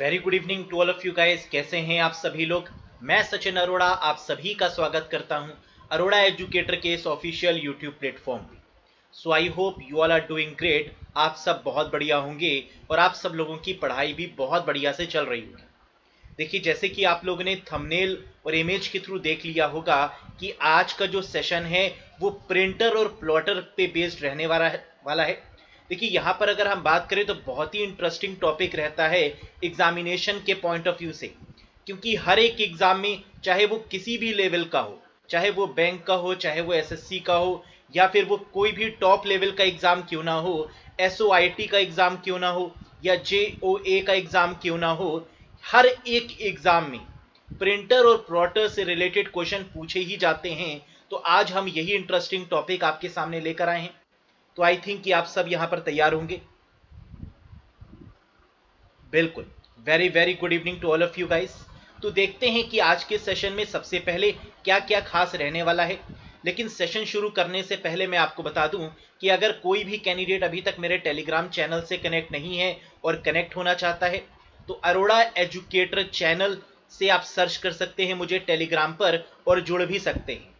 Very good evening to all of you guys कैसे हैं आप सभी लोग? मैं सचिन अरोड़ा, आप सभी का स्वागत करता हूँ अरोड़ा एजुकेटर के इस official YouTube platform so I hope you all are doing great आप सब बहुत बढ़िया होंगे और आप सब लोगों की पढ़ाई भी बहुत बढ़िया से चल रही होगी। देखिए, जैसे कि आप लोगों ने थंबनेल और इमेज के थ्रू देख लिया होगा कि आज का जो सेशन है, वो प्रिंटर और प्लॉटर पे बेस्ड रहने वाला है वाला है। देखिए, यहाँ पर अगर हम बात करें तो बहुत ही इंटरेस्टिंग टॉपिक रहता है एग्जामिनेशन के पॉइंट ऑफ़ व्यू से। क्योंकि हर एक एग्ज़ाम में, चाहे वो किसी भी लेवल का हो, चाहे वो बैंक का हो, चाहे वो एसएससी का हो, या फिर वो कोई भी टॉप लेवल का एग्ज़ाम क्यों ना हो एसओआईटी का एग्ज़ाम क्यों ना हो, या जेओए का एग्ज़ाम क्यों ना हो, हर एक एग्ज़ाम में प्रिंटर और प्लॉटर से रिलेटेड क्वेश्चन पूछे ही जाते हैं। तो आज हम यही इंटरेस्टिंग टॉपिक आपके सामने लेकर आए हैं। तो आई थिंक कि आप सब यहाँ पर तैयार होंगे। बिल्कुल। Very very good evening to all of you guys तो देखते हैं कि आज के सेशन में सबसे पहले क्या क्या खास रहने वाला है। लेकिन सेशन शुरू करने से पहले मैं आपको बता दूँ कि अगर कोई भी कैंडिडेट अभी तक मेरे टेलीग्राम चैनल से कनेक्ट नहीं है और कनेक्ट होना चाहता है तो अरोड़ा एजुकेटर चैनल से आप सर्च कर सकते हैं मुझे टेलीग्राम पर और जुड़ भी सकते हैं।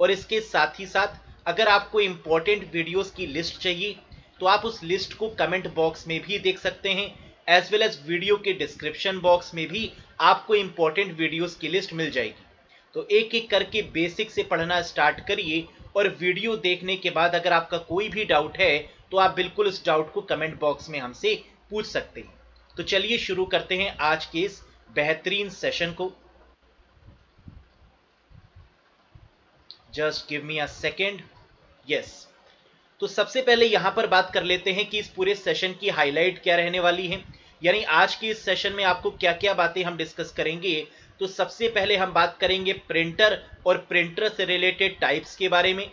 और इसके साथ ही साथ अगर आपको इंपॉर्टेंट वीडियोस की लिस्ट चाहिए तो आप उस लिस्ट को कमेंट बॉक्स में भी देख सकते हैं एज वेल एज वीडियो के डिस्क्रिप्शन बॉक्स में भी आपको इंपॉर्टेंट वीडियोस की लिस्ट मिल जाएगी। तो एक एक करके बेसिक से पढ़ना स्टार्ट करिए और वीडियो देखने के बाद अगर आपका कोई भी डाउट है तो आप बिल्कुल उस डाउट को कमेंट बॉक्स में हमसे पूछ सकते हैं। तो चलिए शुरू करते हैं आज के इस बेहतरीन सेशन को। Just give me a second yes तो सबसे पहले यहाँ पर बात कर लेते हैं कि इस पूरे सेशन की हाईलाइट क्या रहने वाली है। यानी आज के इस सेशन में आपको क्या क्या बातें हम डिस्कस करेंगे। तो सबसे पहले हम बात करेंगे प्रिंटर और प्रिंटर से रिलेटेड टाइप्स के बारे में।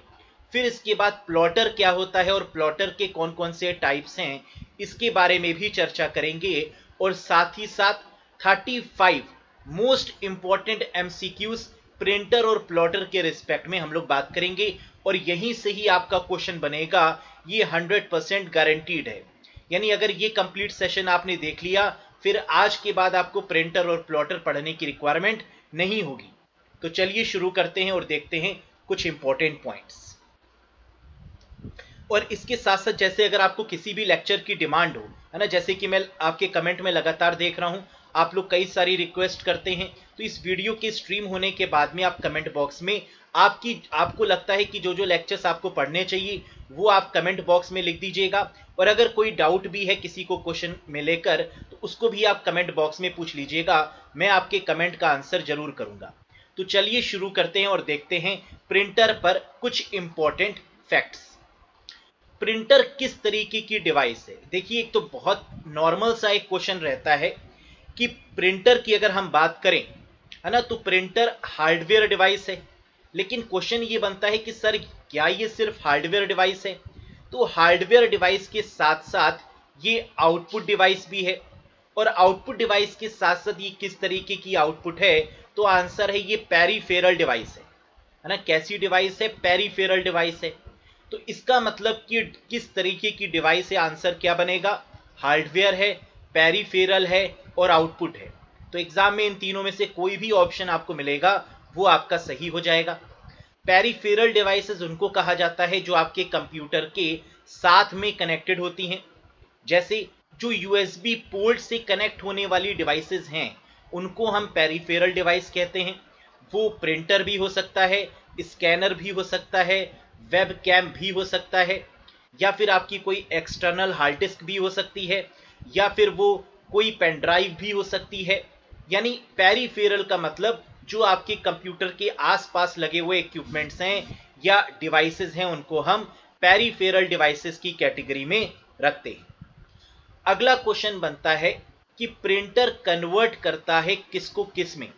फिर इसके बाद प्लॉटर क्या होता है और प्लॉटर के कौन कौन से टाइप्स हैं, इसके बारे में भी चर्चा करेंगे। और साथ ही साथ 35 मोस्ट इंपॉर्टेंट एमसीक्यूज प्रिंटर और प्लॉटर के रिस्पेक्ट में हम लोग बात करेंगे और यहीं से ही आपका क्वेश्चन बनेगा। ये 100 परसेंट गारंटीड है। यानी अगर ये कंप्लीट सेशन आपने देख लिया, फिर आज के बाद आपको प्रिंटर और प्लॉटर पढ़ने की रिक्वायरमेंट नहीं होगी। तो चलिए शुरू करते हैं और देखते हैं कुछ इंपॉर्टेंट पॉइंट्स और इसके साथ साथ जैसे अगर आपको किसी भी लेक्चर की डिमांड हो, है ना, जैसे कि मैं आपके कमेंट में लगातार देख रहा हूँ आप लोग कई सारी रिक्वेस्ट करते हैं तो इस वीडियो के स्ट्रीम होने के बाद में आप कमेंट बॉक्स में आपकी, आपको लगता है कि जो जो लेक्चर्स आपको पढ़ने चाहिए, वो आप कमेंट बॉक्स में लिख दीजिएगा। और अगर कोई डाउट भी है किसी को क्वेश्चन में लेकर तो उसको भी आप कमेंट बॉक्स में पूछ लीजिएगा। मैं आपके कमेंट का आंसर ज़रूर करूँगा। तो चलिए शुरू करते हैं और देखते हैं प्रिंटर पर कुछ इंपॉर्टेंट फैक्ट्स प्रिंटर किस तरीके की डिवाइस है? देखिए, एक तो बहुत नॉर्मल सा एक क्वेश्चन रहता है। कि प्रिंटर की अगर हम बात करें, है ना तो प्रिंटर हार्डवेयर डिवाइस है। लेकिन क्वेश्चन ये बनता है कि, सर, क्या ये सिर्फ़ हार्डवेयर डिवाइस है? तो हार्डवेयर डिवाइस के साथ साथ ये आउटपुट डिवाइस भी है। और आउटपुट डिवाइस के साथ साथ ये किस तरीके की आउटपुट है? तो आंसर है, ये पेरीफेरल डिवाइस है। है ना, कैसी डिवाइस है? पेरीफेरल डिवाइस है। तो इसका मतलब कि किस तरीके की डिवाइस है? आंसर क्या बनेगा? हार्डवेयर है पेरीफेरल है और आउटपुट है। तो एग्ज़ाम में इन तीनों में से कोई भी ऑप्शन आपको मिलेगा, वो आपका सही हो जाएगा। पेरीफेरल डिवाइसेस उनको कहा जाता है, जो आपके कंप्यूटर के साथ में कनेक्टेड होती हैं। जैसे जो यूएसबी पोर्ट से कनेक्ट होने वाली डिवाइसेस हैं, उनको हम पेरीफेरल डिवाइस कहते हैं। वो प्रिंटर भी हो सकता है स्कैनर भी हो सकता है वेब कैम भी हो सकता है, या फिर आपकी कोई एक्सटर्नल हार्ड डिस्क भी हो सकती है, या फिर वो कोई पेन ड्राइव भी हो सकती है। यानी पेरीफेरल का मतलब जो आपके कंप्यूटर के आसपास लगे हुए इक्विपमेंट्स हैं या डिवाइसेस हैं, उनको हम पेरीफेरल डिवाइसेस की कैटेगरी में रखते हैं। अगला क्वेश्चन बनता है कि प्रिंटर कन्वर्ट करता है किसको किसमें?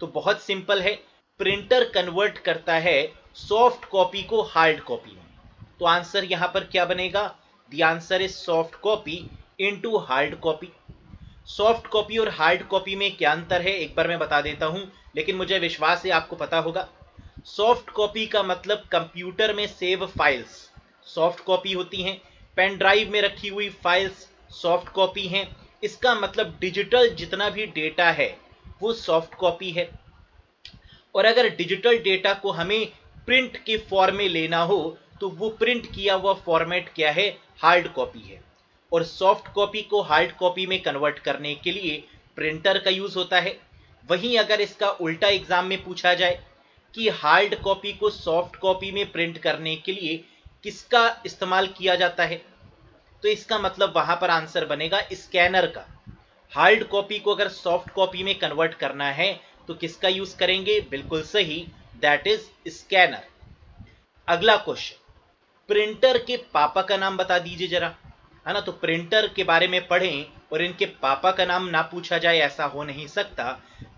तो बहुत सिंपल है। प्रिंटर कन्वर्ट करता है सॉफ्ट कॉपी को हार्ड कॉपी में। तो आंसर यहाँ पर क्या बनेगा? The answer is soft copy into hard copy soft copy और हार्ड कॉपी में क्या अंतर है, एक बार मैं बता देता हूँ, लेकिन मुझे विश्वास है आपको पता होगा। सॉफ्ट कॉपी का मतलब कंप्यूटर में सेव फाइल्स सॉफ्ट कॉपी होती हैं पेन ड्राइव में रखी हुई फाइल्स सॉफ्ट कॉपी हैं। इसका मतलब डिजिटल जितना भी डेटा है, वो सॉफ्ट कॉपी है। और अगर डिजिटल डेटा को हमें प्रिंट के फॉर्म में लेना हो तो वो प्रिंट किया हुआ फॉर्मेट क्या है? हार्ड कॉपी है। और सॉफ्ट कॉपी को हार्ड कॉपी में कन्वर्ट करने के लिए प्रिंटर का यूज़ होता है। वहीं अगर इसका उल्टा एग्ज़ाम में पूछा जाए कि हार्ड कॉपी को सॉफ्ट कॉपी में प्रिंट करने के लिए किसका इस्तेमाल किया जाता है तो इसका मतलब वहाँ पर आंसर बनेगा स्कैनर का। हार्ड कॉपी को अगर सॉफ्ट कॉपी में कन्वर्ट करना है तो किसका यूज़ करेंगे? बिल्कुल सही दैट इज़ स्कैनर अगला क्वेश्चन प्रिंटर के पापा का नाम बता दीजिए जरा। है ना? तो प्रिंटर के बारे में पढ़ें और इनके पापा का नाम ना पूछा जाए, ऐसा हो नहीं सकता।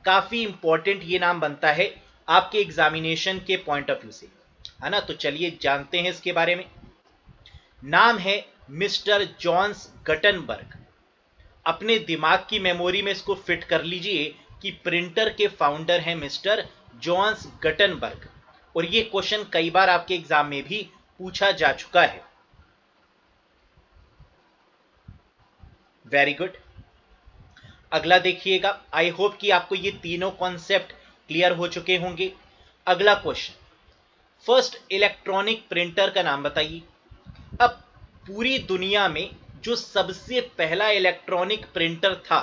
काफ़ी इंपॉर्टेंट ये नाम बनता है आपके एग्जामिनेशन के पॉइंट ऑफ़ व्यू से, है ना? तो चलिए जानते हैं इसके बारे में। नाम है मिस्टर जॉन्स गटनबर्ग। अपने दिमाग की मेमोरी में इसको फिट कर लीजिए कि प्रिंटर के फाउंडर हैं मिस्टर जॉन्स गटनबर्ग। और ये क्वेश्चन कई बार आपके एग्ज़ाम में भी पूछा जा चुका है। वेरी गुड अगला देखिएगा आई होप कि आपको ये तीनों कॉन्सेप्ट क्लियर हो चुके होंगे। अगला क्वेश्चन फ़र्स्ट इलेक्ट्रॉनिक प्रिंटर का नाम बताइए। अब पूरी दुनिया में जो सबसे पहला इलेक्ट्रॉनिक प्रिंटर था,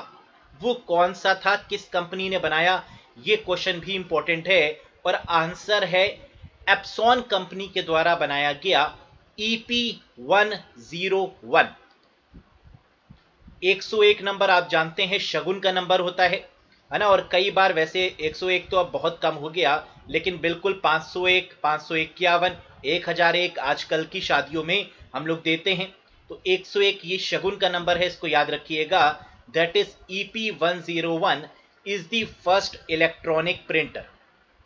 वो कौन सा था, किस कंपनी ने बनाया, ये क्वेश्चन भी इंपॉर्टेंट है और आंसर है एप्सॉन कंपनी के द्वारा बनाया गया EP one zero one 101 number आप जानते हैं, शगुन का नंबर होता है है ना? और कई बार वैसे 101 तो अब बहुत कम हो गया, लेकिन बिल्कुल 501 551 1001 आजकल की शादियों में हम लोग देते हैं। तो 101 ये शगुन का नंबर है, इसको याद रखिएगा। That is EP 101 is the first electronic printer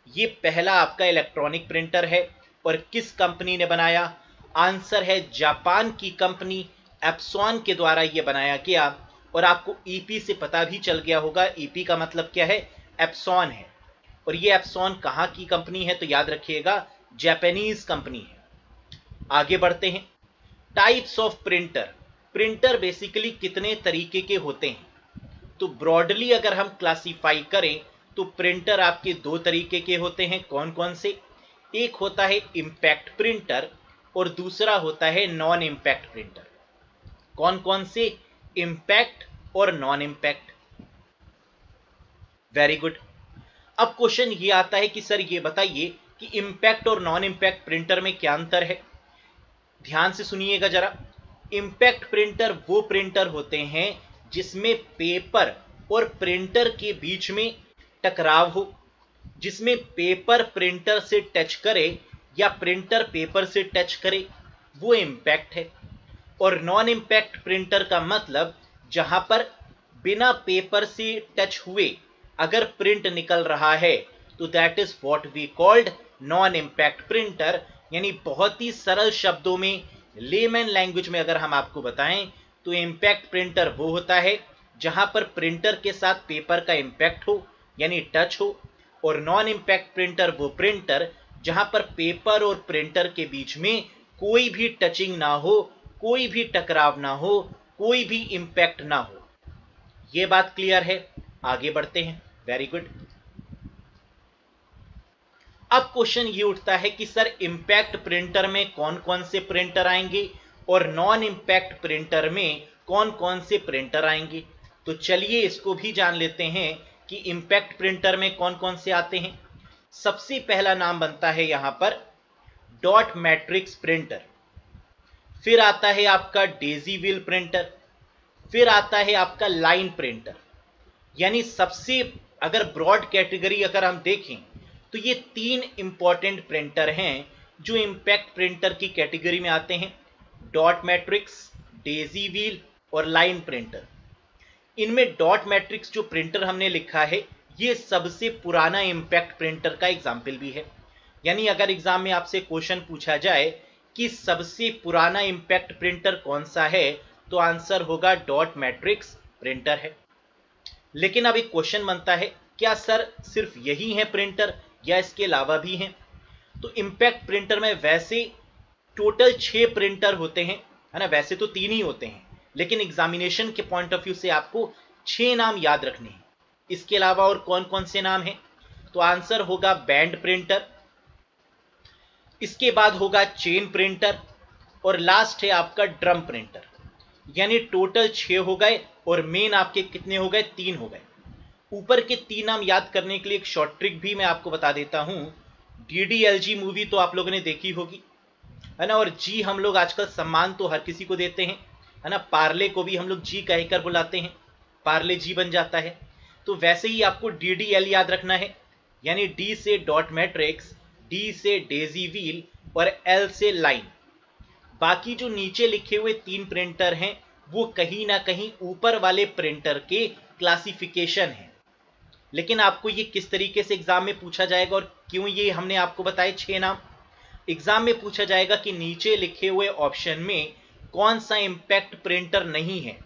ये पहला आपका इलेक्ट्रॉनिक प्रिंटर है, और किस कंपनी ने बनाया? आंसर है, जापान की कंपनी एप्सॉन के द्वारा यह बनाया गया और आपको ईपी e से पता भी चल गया होगा। ईपी e का मतलब क्या है? एप्सॉन है। और ये एप्सॉन कहाँ की कंपनी है? तो याद रखिएगा जापानीज कंपनी है। आगे बढ़ते हैं। Types of printer printer basically कितने तरीके के होते हैं? तो ब्रॉडली अगर हम क्लासिफाई करें तो प्रिंटर आपके दो तरीके के होते हैं। कौन कौन से? एक होता है इंपैक्ट प्रिंटर और दूसरा होता है नॉन इंपैक्ट प्रिंटर कौन कौन से इंपैक्ट और नॉन इंपैक्ट वेरी गुड अब क्वेश्चन ये आता है कि सर ये बताइए कि इंपैक्ट और नॉन इंपैक्ट प्रिंटर में क्या अंतर है? ध्यान से सुनिएगा जरा। इंपैक्ट प्रिंटर वो प्रिंटर होते हैं जिसमें पेपर और प्रिंटर के बीच में टकराव हो। जिसमें पेपर प्रिंटर से टच करे या प्रिंटर पेपर से टच करे, वो इंपैक्ट है। और नॉन इंपैक्ट प्रिंटर का मतलब जहाँ पर बिना पेपर से टच हुए अगर प्रिंट निकल रहा है तो that is what we called non impact printer यानी बहुत ही सरल शब्दों में लेमैन लैंग्वेज में अगर हम आपको बताएँ तो इंपैक्ट प्रिंटर वो होता है जहाँ पर प्रिंटर के साथ पेपर का इंपैक्ट हो, यानी टच हो, और नॉन इंपैक्ट प्रिंटर वो प्रिंटर जहाँ पर पेपर और प्रिंटर के बीच में कोई भी टचिंग ना हो कोई भी टकराव ना हो, कोई भी इंपैक्ट ना हो। यह बात क्लियर है। आगे बढ़ते हैं। वेरी गुड अब क्वेश्चन ये उठता है कि सर इंपैक्ट प्रिंटर में कौन कौन से प्रिंटर आएँगे और नॉन इंपैक्ट प्रिंटर में कौन कौन से प्रिंटर आएँगे? तो चलिए इसको भी जान लेते हैं कि इंपैक्ट प्रिंटर में कौन कौन से आते हैं। सबसे पहला नाम बनता है यहाँ पर डॉट मैट्रिक्स प्रिंटर फिर आता है आपका डेजी व्हील प्रिंटर फिर आता है आपका लाइन प्रिंटर यानी सबसे अगर ब्रॉड कैटेगरी अगर हम देखें तो ये तीन इंपॉर्टेंट प्रिंटर हैं जो इंपैक्ट प्रिंटर की कैटेगरी में आते हैं। डॉट मैट्रिक्स डेजी व्हील और लाइन प्रिंटर इनमें डॉट मैट्रिक्स जो प्रिंटर हमने लिखा है, ये सबसे पुराना इंपैक्ट प्रिंटर का एग्ज़ाम्पल भी है। यानी अगर एग्ज़ाम में आपसे क्वेश्चन पूछा जाए कि सबसे पुराना इंपैक्ट प्रिंटर कौन सा है? तो आंसर होगा डॉट मैट्रिक्स प्रिंटर है। लेकिन अब एक क्वेश्चन बनता है, क्या सर सिर्फ़ यही है प्रिंटर या इसके अलावा भी हैं? तो इंपैक्ट प्रिंटर में वैसे टोटल छह प्रिंटर होते हैं, है ना? वैसे तो तीन ही होते हैं, लेकिन एग्जामिनेशन के पॉइंट ऑफ़ व्यू से आपको छह नाम याद रखने हैं। इसके अलावा और कौन कौन से नाम हैं? तो आंसर होगा बैंड प्रिंटर इसके बाद होगा चेन प्रिंटर और लास्ट है आपका ड्रम प्रिंटर यानी टोटल छह हो गए और मेन आपके कितने हो गए? तीन हो गए। ऊपर के तीन नाम याद करने के लिए एक शॉर्ट ट्रिक भी मैं आपको बता देता हूँ। डीडीएलजी मूवी तो आप लोगों ने देखी होगी। है ना? और जी हम लोग आजकल सम्मान तो हर किसी को देते हैं। है ना? पार्ले को भी हम लोग जी कहकर बुलाते हैं। पार्ले जी बन जाता है। तो वैसे ही आपको डी डी एल याद रखना है। यानी डी से डॉट मैट्रिक्स डी से डेजी व्हील और एल से लाइन बाकी जो नीचे लिखे हुए तीन प्रिंटर हैं, वो कहीं ना कहीं ऊपर वाले प्रिंटर के क्लासिफिकेशन है। लेकिन आपको ये किस तरीके से एग्ज़ाम में पूछा जाएगा और क्यों ये हमने आपको बताए छह नाम? एग्ज़ाम में पूछा जाएगा कि नीचे लिखे हुए ऑप्शन में कौन सा इंपैक्ट प्रिंटर नहीं है।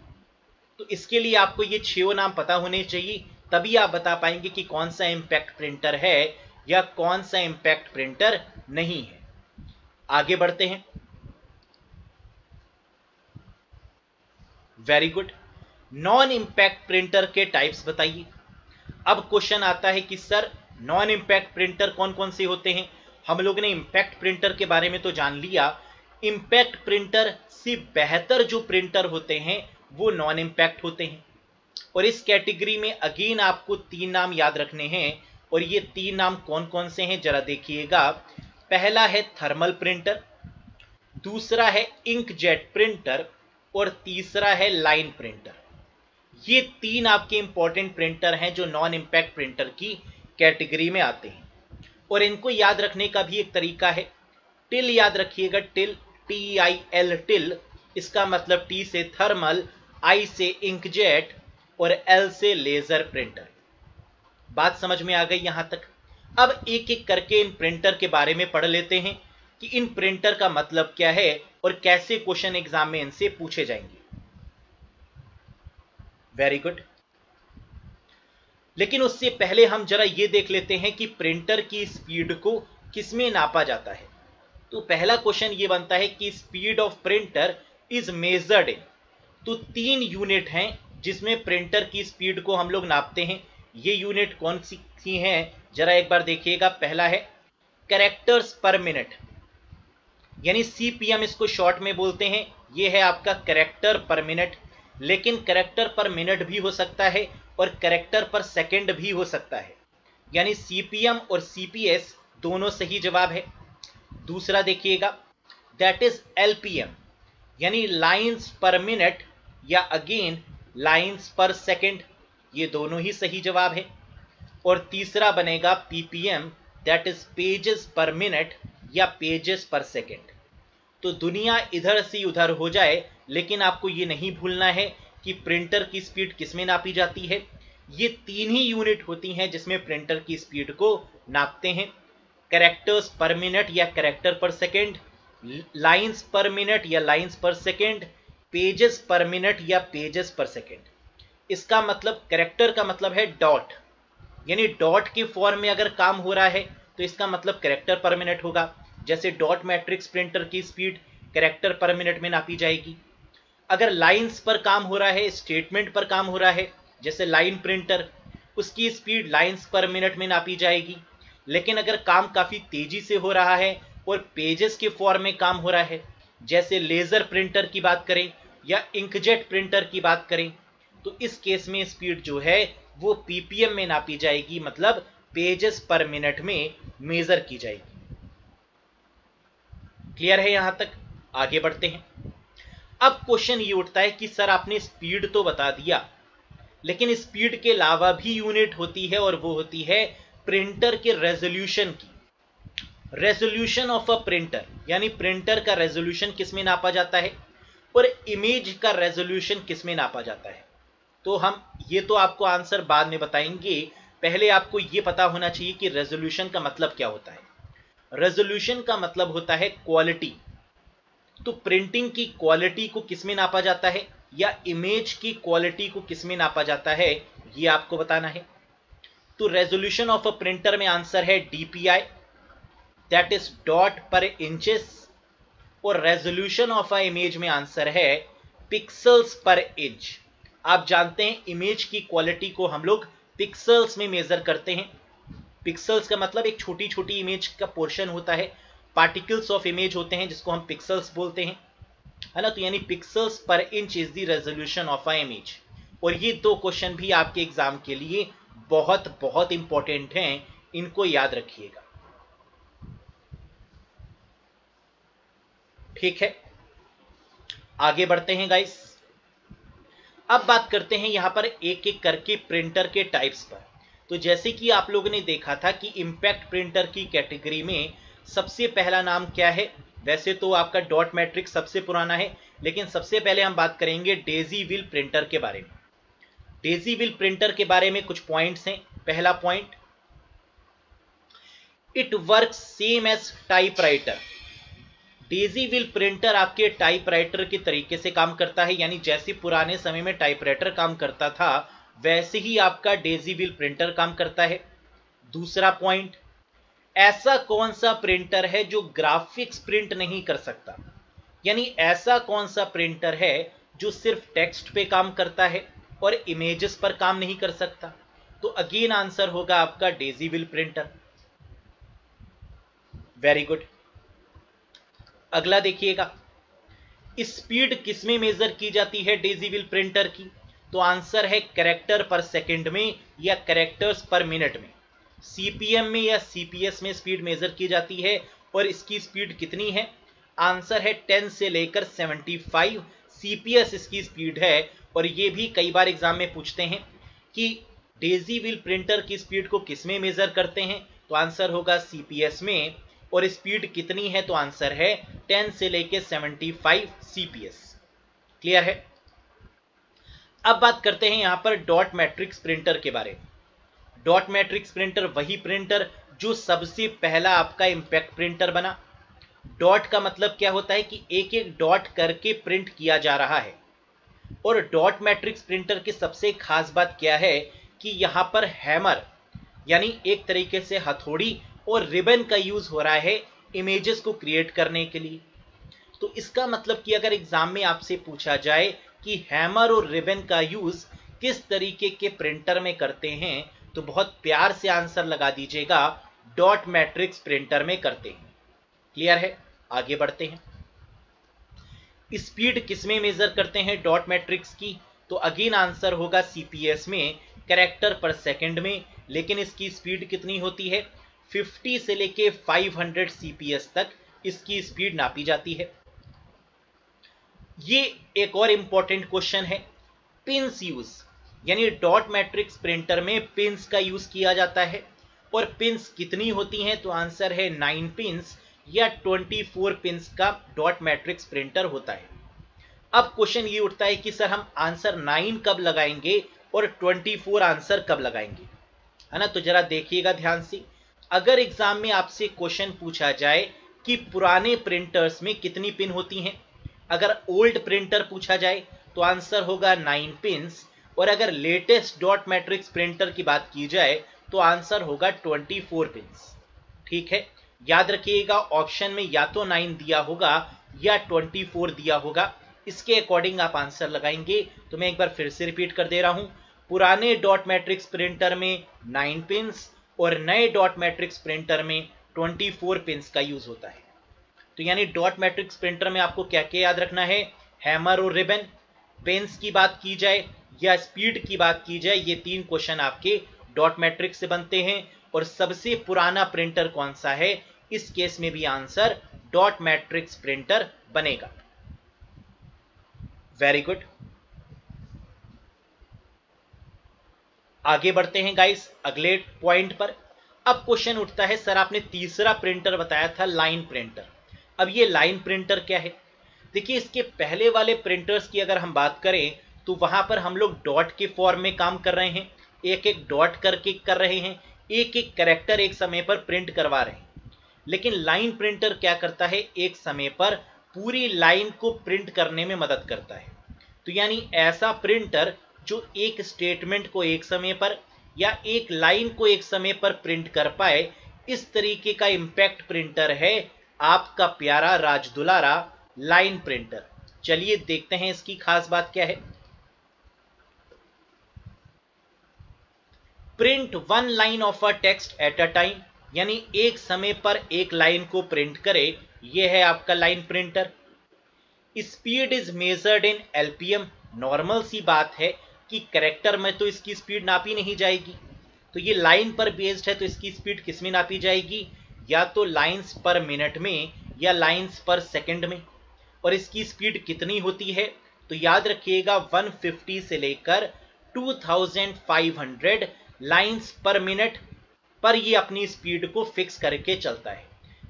तो इसके लिए आपको ये छो नाम पता होने चाहिए, तभी आप बता पाएँगे कि कौन सा इंपैक्ट प्रिंटर है या कौन सा इंपैक्ट प्रिंटर नहीं है? आगे बढ़ते हैं। Very good non impact printer के टाइप्स बताइए। अब क्वेश्चन आता है कि, सर नॉन इंपैक्ट प्रिंटर कौन कौन से होते हैं? हम लोग ने इंपैक्ट प्रिंटर के बारे में तो जान लिया। इंपैक्ट प्रिंटर से बेहतर जो प्रिंटर होते हैं, वो नॉन इंपैक्ट होते हैं। और इस कैटेगरी में अगेन आपको तीन नाम याद रखने हैं। और ये तीन नाम कौन कौन से हैं, जरा देखिएगा। पहला है थर्मल प्रिंटर, दूसरा है इंक जेट प्रिंटर और तीसरा है लाइन प्रिंटर ये तीन आपके इंपॉर्टेंट प्रिंटर हैं जो नॉन इंपैक्ट प्रिंटर की कैटेगरी में आते हैं। और इनको याद रखने का भी एक तरीका है। टिल याद रखिएगा, till T I L till, इसका मतलब टी से थर्मल आई से इंकजेट और एल से लेजर प्रिंटर बात समझ में आ गई यहाँ तक। अब एक एक करके इन प्रिंटर के बारे में पढ़ लेते हैं कि इन प्रिंटर का मतलब क्या है और कैसे क्वेश्चन एग्ज़ाम में इनसे पूछे जाएँगे। वेरी गुड लेकिन उससे पहले हम जरा ये देख लेते हैं कि प्रिंटर की स्पीड को किसमें नापा जाता है। तो पहला क्वेश्चन ये बनता है कि speed of printer is measured in. तो तीन यूनिट हैं जिसमें प्रिंटर की स्पीड को हम लोग नापते हैं। ये यूनिट कौन सी हैं? जरा एक बार देखिएगा, पहला है कैरेक्टर्स पर मिनट यानी सीपीएम इसको शॉर्ट में बोलते हैं, ये है आपका करेक्टर पर मिनट लेकिन करेक्टर पर मिनट भी हो सकता है और करेक्टर पर सेकंड भी हो सकता है. यानी सीपीएम और सीपीएस दोनों सही जवाब है. दूसरा देखिएगा दैट इज़ एलपीएम यानी लाइंस पर मिनट या अगेन लाइंस पर सेकंड ये दोनों ही सही जवाब है। और तीसरा बनेगा PPM that is pages per minute या पेजेस पर सेकेंड तो दुनिया इधर से उधर हो जाए, लेकिन आपको ये नहीं भूलना है कि प्रिंटर की स्पीड किसमें नापी जाती है। ये तीन ही यूनिट होती हैं जिसमें प्रिंटर की स्पीड को नापते हैं। करेक्टर्स पर मिनट या character per second lines per minute या lines per second pages per minute या पेजेस पर सेकेंड इसका मतलब करेक्टर का मतलब है डॉट यानी डॉट के फॉर्म में अगर काम हो रहा है तो इसका मतलब करेक्टर पर मिनट होगा। जैसे डॉट मैट्रिक्स प्रिंटर की स्पीड करेक्टर पर मिनट में नापी जाएगी। अगर लाइंस पर काम हो रहा है स्टेटमेंट पर काम हो रहा है, जैसे लाइन प्रिंटर उसकी स्पीड लाइंस पर मिनट में नापी जाएगी। लेकिन अगर काम काफ़ी तेज़ी से हो रहा है और पेजेस के फॉर्म में काम हो रहा है, जैसे लेज़र प्रिंटर की बात करें या इंकजेट प्रिंटर की बात करें तो इस केस में स्पीड जो है, वो पीपीएम में नापी जाएगी मतलब पेजेस पर मिनट में मेजर की जाएगी। क्लियर है यहाँ तक? आगे बढ़ते हैं। अब क्वेश्चन ये उठता है कि, सर, आपने स्पीड तो बता दिया, लेकिन स्पीड के अलावा भी यूनिट होती है और वो होती है प्रिंटर के रेजोल्यूशन की। रेजोल्यूशन ऑफ़ अ प्रिंटर यानी प्रिंटर का रेजोल्यूशन किसमें नापा जाता है और इमेज का रेजोल्यूशन किसमें नापा जाता है? तो हम ये तो आपको आंसर बाद में बताएँगे। पहले आपको ये पता होना चाहिए कि रेजोल्यूशन का मतलब क्या होता है। रेजोल्यूशन का मतलब होता है क्वालिटी तो प्रिंटिंग की क्वालिटी को किसमें नापा जाता है या इमेज की क्वालिटी को किसमें नापा जाता है, ये आपको बताना है। तो रेजोल्यूशन ऑफ़ अ प्रिंटर में आंसर है DPI that is dot per inches और रेजोल्यूशन ऑफ़ अ इमेज में आंसर है पिक्सल्स पर इंच आप जानते हैं इमेज की क्वालिटी को हम लोग पिक्सल्स में मेजर करते हैं। पिक्सल्स का मतलब एक छोटी छोटी इमेज का पोर्शन होता है। पार्टिकल्स ऑफ़ इमेज होते हैं, जिसको हम पिक्सल्स बोलते हैं। है ना? तो यानी pixels per inch is the resolution of a image और ये दो क्वेश्चन भी आपके एग्ज़ाम के लिए बहुत बहुत इंपॉर्टेंट हैं। इनको याद रखिएगा। ठीक है? आगे बढ़ते हैं गाइस अब बात करते हैं यहाँ पर एक एक करके प्रिंटर के टाइप्स पर। तो जैसे कि आप लोगों ने देखा था कि इंपैक्ट प्रिंटर की कैटेगरी में सबसे पहला नाम क्या है? वैसे तो आपका डॉट मैट्रिक सबसे पुराना है, लेकिन सबसे पहले हम बात करेंगे डेजी विल प्रिंटर के बारे में। डेजी विल प्रिंटर के बारे में कुछ पॉइंट्स हैं। पहला point it work same as typewriter daisy wheel printer आपके टाइपराइटर के तरीके से काम करता है, यानी जैसे पुराने समय में टाइपराइटर काम करता था, वैसे ही आपका डेजी विल प्रिंटर काम करता है। दूसरा पॉइंट ऐसा कौन सा प्रिंटर है जो ग्राफिक्स प्रिंट नहीं कर सकता? यानी ऐसा कौन सा प्रिंटर है जो सिर्फ़ टेक्स्ट पे काम करता है और इमेजेस पर काम नहीं कर सकता? तो अगेन आंसर होगा आपका daisy wheel printer very good अगला देखिएगा। स्पीड किसमें मेजर की जाती है डेजी विल प्रिंटर की? तो आंसर है करेक्टर पर सेकंड में या कैरेक्टर्स पर मिनट में। सीपीएम में या सीपीएस में स्पीड मेजर की जाती है और इसकी स्पीड कितनी है? आंसर है 10 से लेकर 75 सीपीएस इसकी स्पीड है और ये भी कई बार एग्ज़ाम में पूछते हैं कि डेजी विल प्रिंटर की स्पीड को किसमें मेजर करते हैं? तो आंसर होगा सीपीएस में। और स्पीड कितनी है तो आंसर है 10 से लेकर 75 सीपीएस क्लियर है? अब बात करते हैं यहाँ पर डॉट मैट्रिक्स प्रिंटर के बारे में। डॉट मैट्रिक्स प्रिंटर वही प्रिंटर जो सबसे पहला आपका इंपैक्ट प्रिंटर बना। डॉट का मतलब क्या होता है कि एक एक डॉट करके प्रिंट किया जा रहा है। और डॉट मैट्रिक्स प्रिंटर की सबसे खास बात क्या है कि यहाँ पर हैमर, यानी एक तरीके से हथौड़ी और रिबन का यूज़ हो रहा है इमेजेस को क्रिएट करने के लिए। तो इसका मतलब कि अगर एग्ज़ाम में आपसे पूछा जाए कि हैमर और रिबन का यूज़ किस तरीके के प्रिंटर में करते हैं तो बहुत प्यार से आंसर लगा दीजिएगा डॉट मैट्रिक्स प्रिंटर में करते हैं। क्लियर है? आगे बढ़ते हैं। स्पीड किसमें मेजर करते हैं डॉट मैट्रिक्स की? तो अगेन आंसर होगा सीपीएस में कैरेक्टर पर सेकंड में, लेकिन इसकी स्पीड कितनी होती है? 50 से लेके 500 सीपीएस तक इसकी स्पीड नापी जाती है। ये एक और इंपॉर्टेंट क्वेश्चन है। पिंस यूज़ यानी डॉट मैट्रिक्स प्रिंटर में पिंस का यूज़ किया जाता है। और पिंस कितनी होती हैं? तो आंसर है नाइन पिंस या ट्वेंटी फोर पिंस का डॉट मैट्रिक्स प्रिंटर होता है। अब क्वेश्चन ये उठता है कि सर हम आंसर नाइन कब लगाएँगे और ट्वेंटी फोर आंसर कब लगाएँगे? है ना? तो जरा देखिएगा ध्यान से। अगर एग्ज़ाम में आपसे क्वेश्चन पूछा जाए कि पुराने प्रिंटर्स में कितनी पिन होती हैं? अगर ओल्ड प्रिंटर पूछा जाए तो आंसर होगा नाइन पिंस और अगर लेटेस्ट डॉट मैट्रिक्स प्रिंटर की बात की जाए तो आंसर होगा 24 पिंस ठीक है? याद रखिएगा ऑप्शन में या तो नाइन दिया होगा, या 24 दिया होगा. इसके अकॉर्डिंग आप आंसर लगाएँगे. तो मैं एक बार फिर से रिपीट कर दे रहा हूँ. पुराने डॉट मैट्रिक्स प्रिंटर में नाइन पिंस और नए डॉट मैट्रिक्स प्रिंटर में 24 पिंस का यूज़ होता है। तो यानी डॉट मैट्रिक्स प्रिंटर में आपको क्या क्या याद रखना है? हैमर और रिबन पेंस की बात की जाए या स्पीड की बात की जाए, ये तीन क्वेश्चन आपके डॉट मैट्रिक्स से बनते हैं। और सबसे पुराना प्रिंटर कौन सा है? इस केस में भी आंसर डॉट मैट्रिक्स प्रिंटर बनेगा। वेरी गुड आगे बढ़ते हैं गाइस अगले पॉइंट पर। अब क्वेश्चन उठता है, सर, आपने तीसरा प्रिंटर बताया था लाइन प्रिंटर अब ये लाइन प्रिंटर क्या है? देखिए, इसके पहले वाले प्रिंटर्स की अगर हम बात करें तो वहाँ पर हम लोग डॉट के फॉर्म में काम कर रहे हैं। एक एक डॉट करके कर रहे हैं। एक एक करेक्टर एक समय पर प्रिंट करवा रहे हैं। लेकिन लाइन प्रिंटर क्या करता है? एक समय पर पूरी लाइन को प्रिंट करने में मदद करता है। तो यानी ऐसा प्रिंटर जो एक स्टेटमेंट को एक समय पर या एक लाइन को एक समय पर प्रिंट कर पाए, इस तरीके का इंपैक्ट प्रिंटर है आपका प्यारा राजदुलारा लाइन प्रिंटर चलिए देखते हैं इसकी खास बात क्या है। Print one line of a text at a time यानी एक समय पर एक लाइन को प्रिंट करे, यह है आपका line printer speed is measured in LPM normal सी बात है। कि करेक्टर में तो इसकी स्पीड नापी नहीं जाएगी। तो ये लाइन पर बेस्ड है तो इसकी स्पीड किसमें नापी जाएगी? या तो लाइंस पर मिनट में या लाइंस पर सेकंड में। और इसकी स्पीड कितनी होती है? तो याद रखिएगा 150 से लेकर 2500 लाइंस पर मिनट पर ये अपनी स्पीड को फिक्स करके चलता है।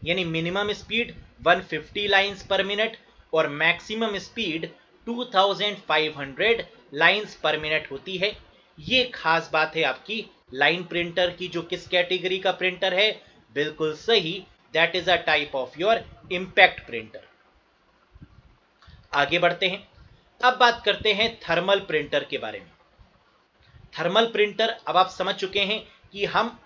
यानी minimum speed 150 lines per minute और maximum speed 2500 lines per minute होती है। ये खास बात है आपकी लाइन प्रिंटर की, जो किस कैटेगरी का प्रिंटर है? बिल्कुल सही that is a type of your impact printer आगे बढ़ते हैं। अब बात करते हैं थर्मल प्रिंटर के बारे में। थर्मल प्रिंटर अब आप समझ चुके हैं कि हम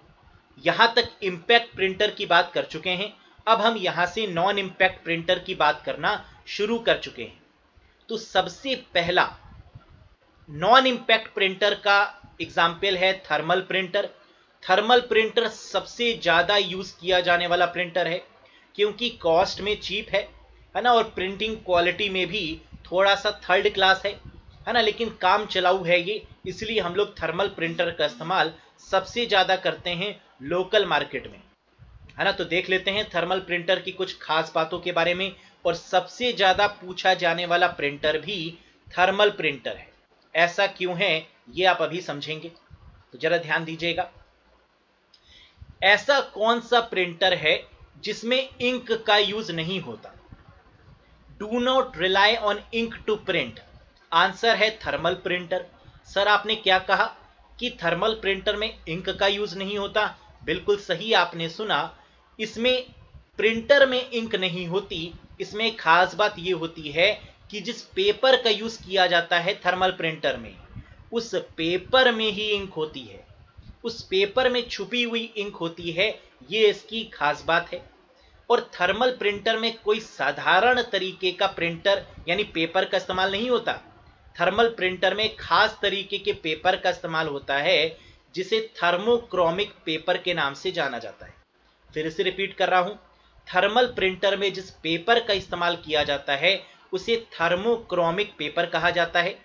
यहाँ तक इंपैक्ट प्रिंटर की बात कर चुके हैं। अब हम यहाँ से नॉन इंपैक्ट प्रिंटर की बात करना शुरू कर चुके हैं। तो सबसे पहला नॉन इंपैक्ट प्रिंटर का एग्ज़ाम्पल है थर्मल प्रिंटर थर्मल प्रिंटर सबसे ज़्यादा यूज़ किया जाने वाला प्रिंटर है, क्योंकि कॉस्ट में चीप है है ना? और प्रिंटिंग क्वालिटी में भी थोड़ा सा थर्ड क्लास है है ना? लेकिन काम चलाऊ है ये, इसलिए हम लोग थर्मल प्रिंटर का इस्तेमाल सबसे ज़्यादा करते हैं लोकल मार्केट में, है ना? तो देख लेते हैं थर्मल प्रिंटर की कुछ खास बातों के बारे में, और सबसे ज़्यादा पूछा जाने वाला प्रिंटर भी थर्मल प्रिंटर है। ऐसा क्यों है, ये आप अभी समझेंगे। तो जरा ध्यान दीजिएगा। ऐसा कौन सा प्रिंटर है जिसमें इंक का यूज़ नहीं होता? Do not rely on ink to print answer है थर्मल प्रिंटर। सर, आपने क्या कहा कि थर्मल प्रिंटर में इंक का यूज़ नहीं होता? बिल्कुल सही आपने सुना। इसमें प्रिंटर में इंक नहीं होती। इसमें खास बात यह होती है कि जिस पेपर का यूज़ किया जाता है थर्मल प्रिंटर में, उस पेपर में ही इंक होती है। उस पेपर में छुपी हुई इंक होती है, ये इसकी खास बात है। और थर्मल प्रिंटर में कोई साधारण तरीके का प्रिंटर, यानी पेपर का इस्तेमाल नहीं होता। थर्मल प्रिंटर में खास तरीके के पेपर का इस्तेमाल होता है, जिसे थर्मोक्रोमिक पेपर के नाम से जाना जाता है। फिर से रिपीट कर रहा हूँ। थर्मल प्रिंटर में जिस पेपर का इस्तेमाल किया जाता है उसे थर्मोक्रोमिक पेपर कहा जाता है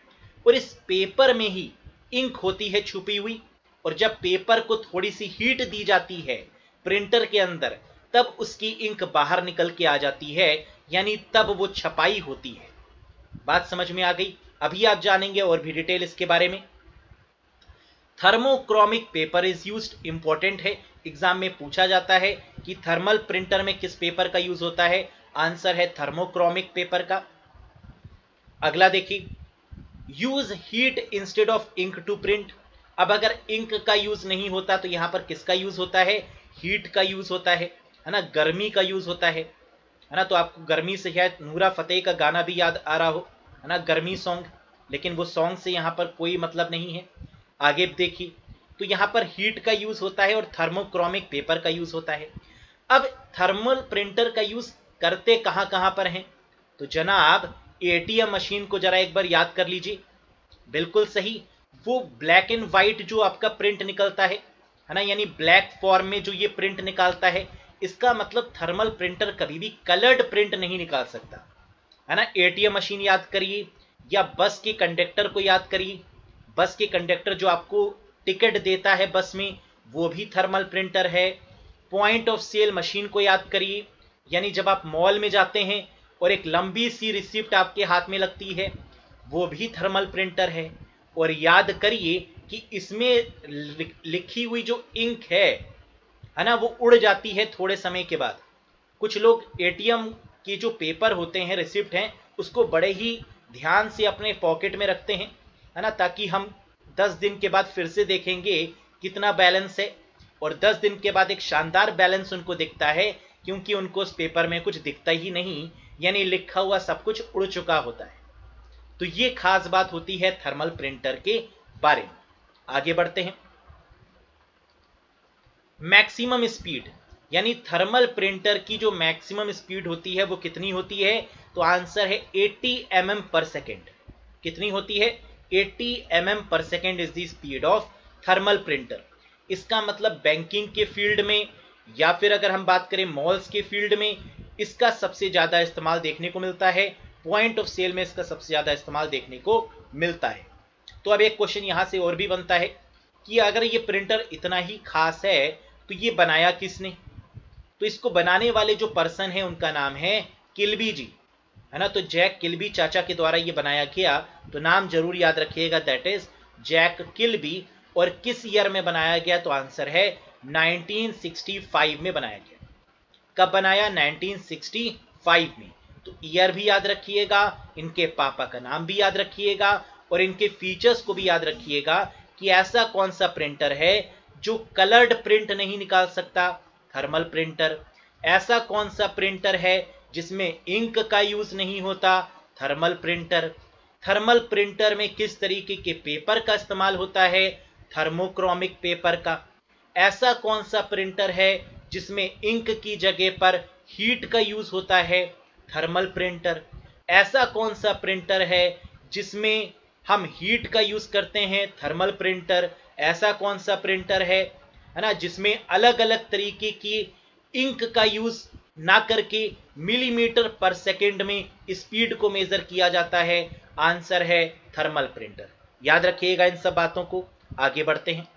और इस पेपर में ही इंक होती है छुपी हुई और जब पेपर को थोड़ी सी हीट दी जाती है प्रिंटर के अंदर, तब उसकी इंक बाहर निकल के आ जाती है, यानी तब वो छपाई होती है। बात समझ में आ गई? अभी आप जानेंगे और भी डिटेल इसके बारे में। Thermochromic paper is use important है। एग्ज़ाम में पूछा जाता है कि थर्मल प्रिंटर में किस पेपर का यूज़ होता है। आंसर है थर्मोक्रोमिक पेपर का। अगला देखिए use heat instead of ink to print अब अगर इंक का यूज़ नहीं होता तो यहाँ पर किसका यूज़ होता है? हीट का यूज़ होता है है ना? गर्मी का यूज़ होता है है ना? तो आपको गर्मी से शायद नूरा फतेह का गाना भी याद आ रहा हो, है ना? गर्मी सॉन्ग लेकिन वो सॉन्ग से यहाँ पर कोई मतलब नहीं है। आगे देखिए तो यहाँ पर हीट का यूज़ होता है और थर्मोक्रोमिक पेपर का यूज़ होता है। अब थर्मल प्रिंटर का यूज़ करते कहाँ कहाँ पर हैं? तो जनाब एटीएम मशीन को जरा एक बार याद कर लीजिए। बिल्कुल सही। वो ब्लैक एंड व्हाइट जो आपका प्रिंट निकलता है है ना? यानी ब्लैक फॉर्म में जो ये प्रिंट निकालता है, इसका मतलब थर्मल प्रिंटर कभी भी कलर्ड प्रिंट नहीं निकाल सकता। है ना? एटीएम मशीन याद करिए, या बस के कंडक्टर को याद करिए। बस के कंडक्टर जो आपको टिकट देता है बस में, वो भी थर्मल प्रिंटर है। पॉइंट ऑफ़ सेल मशीन को याद करिए। यानी जब आप मॉल में जाते हैं और एक लंबी सी रिसिप्ट आपके हाथ में लगती है। वो भी थर्मल प्रिंटर है। और याद करिए कि इसमें लिखी हुई जो इंक है है ना, वो उड़ जाती है थोड़े समय के बाद। कुछ लोग एटीएम के जो पेपर होते हैं रिसिप्ट हैं, उसको बड़े ही ध्यान से अपने पॉकेट में रखते हैं, है ना, ताकि हम दस दिन के बाद फिर से देखेंगे कितना बैलेंस है। और दस दिन के बाद एक शानदार बैलेंस उनको दिखता है, क्योंकि उनको उस पेपर में कुछ दिखता ही नहीं। यानी लिखा हुआ सब कुछ उड़ चुका होता है। तो ये खास बात होती है थर्मल प्रिंटर के बारे में। आगे बढ़ते हैं। मैक्सिमम स्पीड, यानी थर्मल प्रिंटर की जो मैक्सिमम स्पीड होती है, वो कितनी होती है? तो आंसर है 80 एम mm पर सेकेंड। कितनी होती है? 80 M mm per second is the speed of thermal printer. इसका मतलब बैंकिंग के फ़ील्ड में या फिर अगर हम बात करें मॉल्स के फ़ील्ड में, इसका सबसे ज़्यादा इस्तेमाल देखने को मिलता है। पॉइंट ऑफ़ सेल में इसका सबसे ज़्यादा इस्तेमाल देखने को मिलता है। तो अब एक क्वेश्चन यहाँ से और भी बनता है कि अगर ये प्रिंटर इतना ही खास है तो ये बनाया किसने? तो इसको बनाने वाले जो पर्सन है, उनका नाम है किलबी जी। है ना? तो जैक किलबी चाचा के द्वारा ये बनाया गया। तो नाम ज़रूर याद रखिएगा दैट इज़ जैक किलबी और किस ईयर में बनाया गया तो आंसर है 1965 में बनाया गया। कब बनाया? 1965 में। तो ईयर भी याद रखिएगा, इनके पापा का नाम भी याद रखिएगा, और इनके फीचर्स को भी याद रखिएगा कि ऐसा कौन सा प्रिंटर है जो कलर्ड प्रिंट नहीं निकाल सकता, थर्मल प्रिंटर। ऐसा कौन सा प्रिंटर है जिसमें इंक का यूज़ नहीं होता, थर्मल प्रिंटर। थर्मल प्रिंटर में किस तरीके के पेपर का इस्तेमाल होता है? थर्मोक्रोमिक पेपर का। ऐसा कौन सा प्रिंटर है जिसमें इंक की जगह पर हीट का यूज़ होता है? थर्मल प्रिंटर ऐसा कौन सा प्रिंटर है जिसमें हम हीट का यूज़ करते हैं? थर्मल प्रिंटर ऐसा कौन सा प्रिंटर है? है ना? जिसमें अलग अलग तरीके की इंक का यूज़ ना करके मिलीमीटर पर सेकंड में स्पीड को मेजर किया जाता है? आंसर है थर्मल प्रिंटर याद रखिएगा इन सब बातों को। आगे बढ़ते हैं।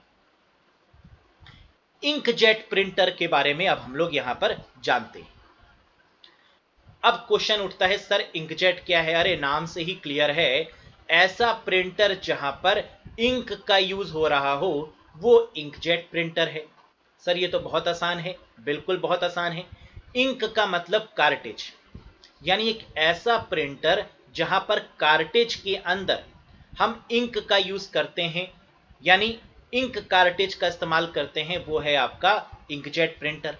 इंकजेट प्रिंटर के बारे में अब हम लोग यहाँ पर जानते हैं। अब क्वेश्चन उठता है, सर इंकजेट क्या है? अरे, नाम से ही क्लियर है। ऐसा प्रिंटर जहाँ पर इंक का यूज़ हो रहा हो, वो इंकजेट प्रिंटर है। सर, ये तो बहुत आसान है, बिल्कुल बहुत आसान है। इंक का मतलब कार्टेज यानी एक ऐसा प्रिंटर जहाँ पर कार्टेज के अंदर हम इंक का यूज़ करते हैं। यानी इंक कार्टेज का इस्तेमाल करते हैं, वो है आपका इंकजेट प्रिंटर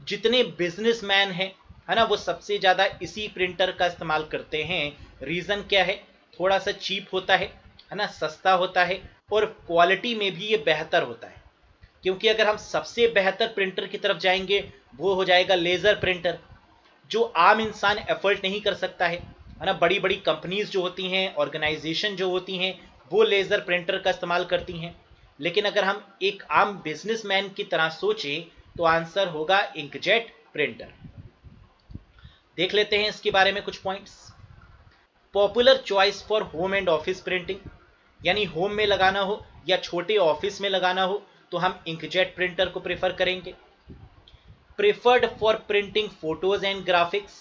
जितने बिजनेसमैन हैं, है ना, वो सबसे ज़्यादा इसी प्रिंटर का इस्तेमाल करते हैं। रीज़न क्या है? थोड़ा सा चीप होता है है ना, सस्ता होता है, और क्वालिटी में भी ये बेहतर होता है। क्योंकि अगर हम सबसे बेहतर प्रिंटर की तरफ़ जाएँगे, वो हो जाएगा लेज़र प्रिंटर जो आम इंसान एफर्ट नहीं कर सकता है। है ना बड़ी बड़ी कंपनीज़ जो होती हैं ऑर्गेनाइजेशन जो होती हैं, वो लेज़र प्रिंटर का इस्तेमाल करती हैं। लेकिन अगर हम एक आम बिजनेसमैन की तरह सोचें तो आंसर होगा इंकजेट प्रिंटर देख लेते हैं इसके बारे में कुछ points popular choice for home and office printing यानी होम में लगाना हो या छोटे ऑफ़िस में लगाना हो तो हम इंकजेट प्रिंटर को प्रेफर करेंगे. Preferred for printing photos and graphics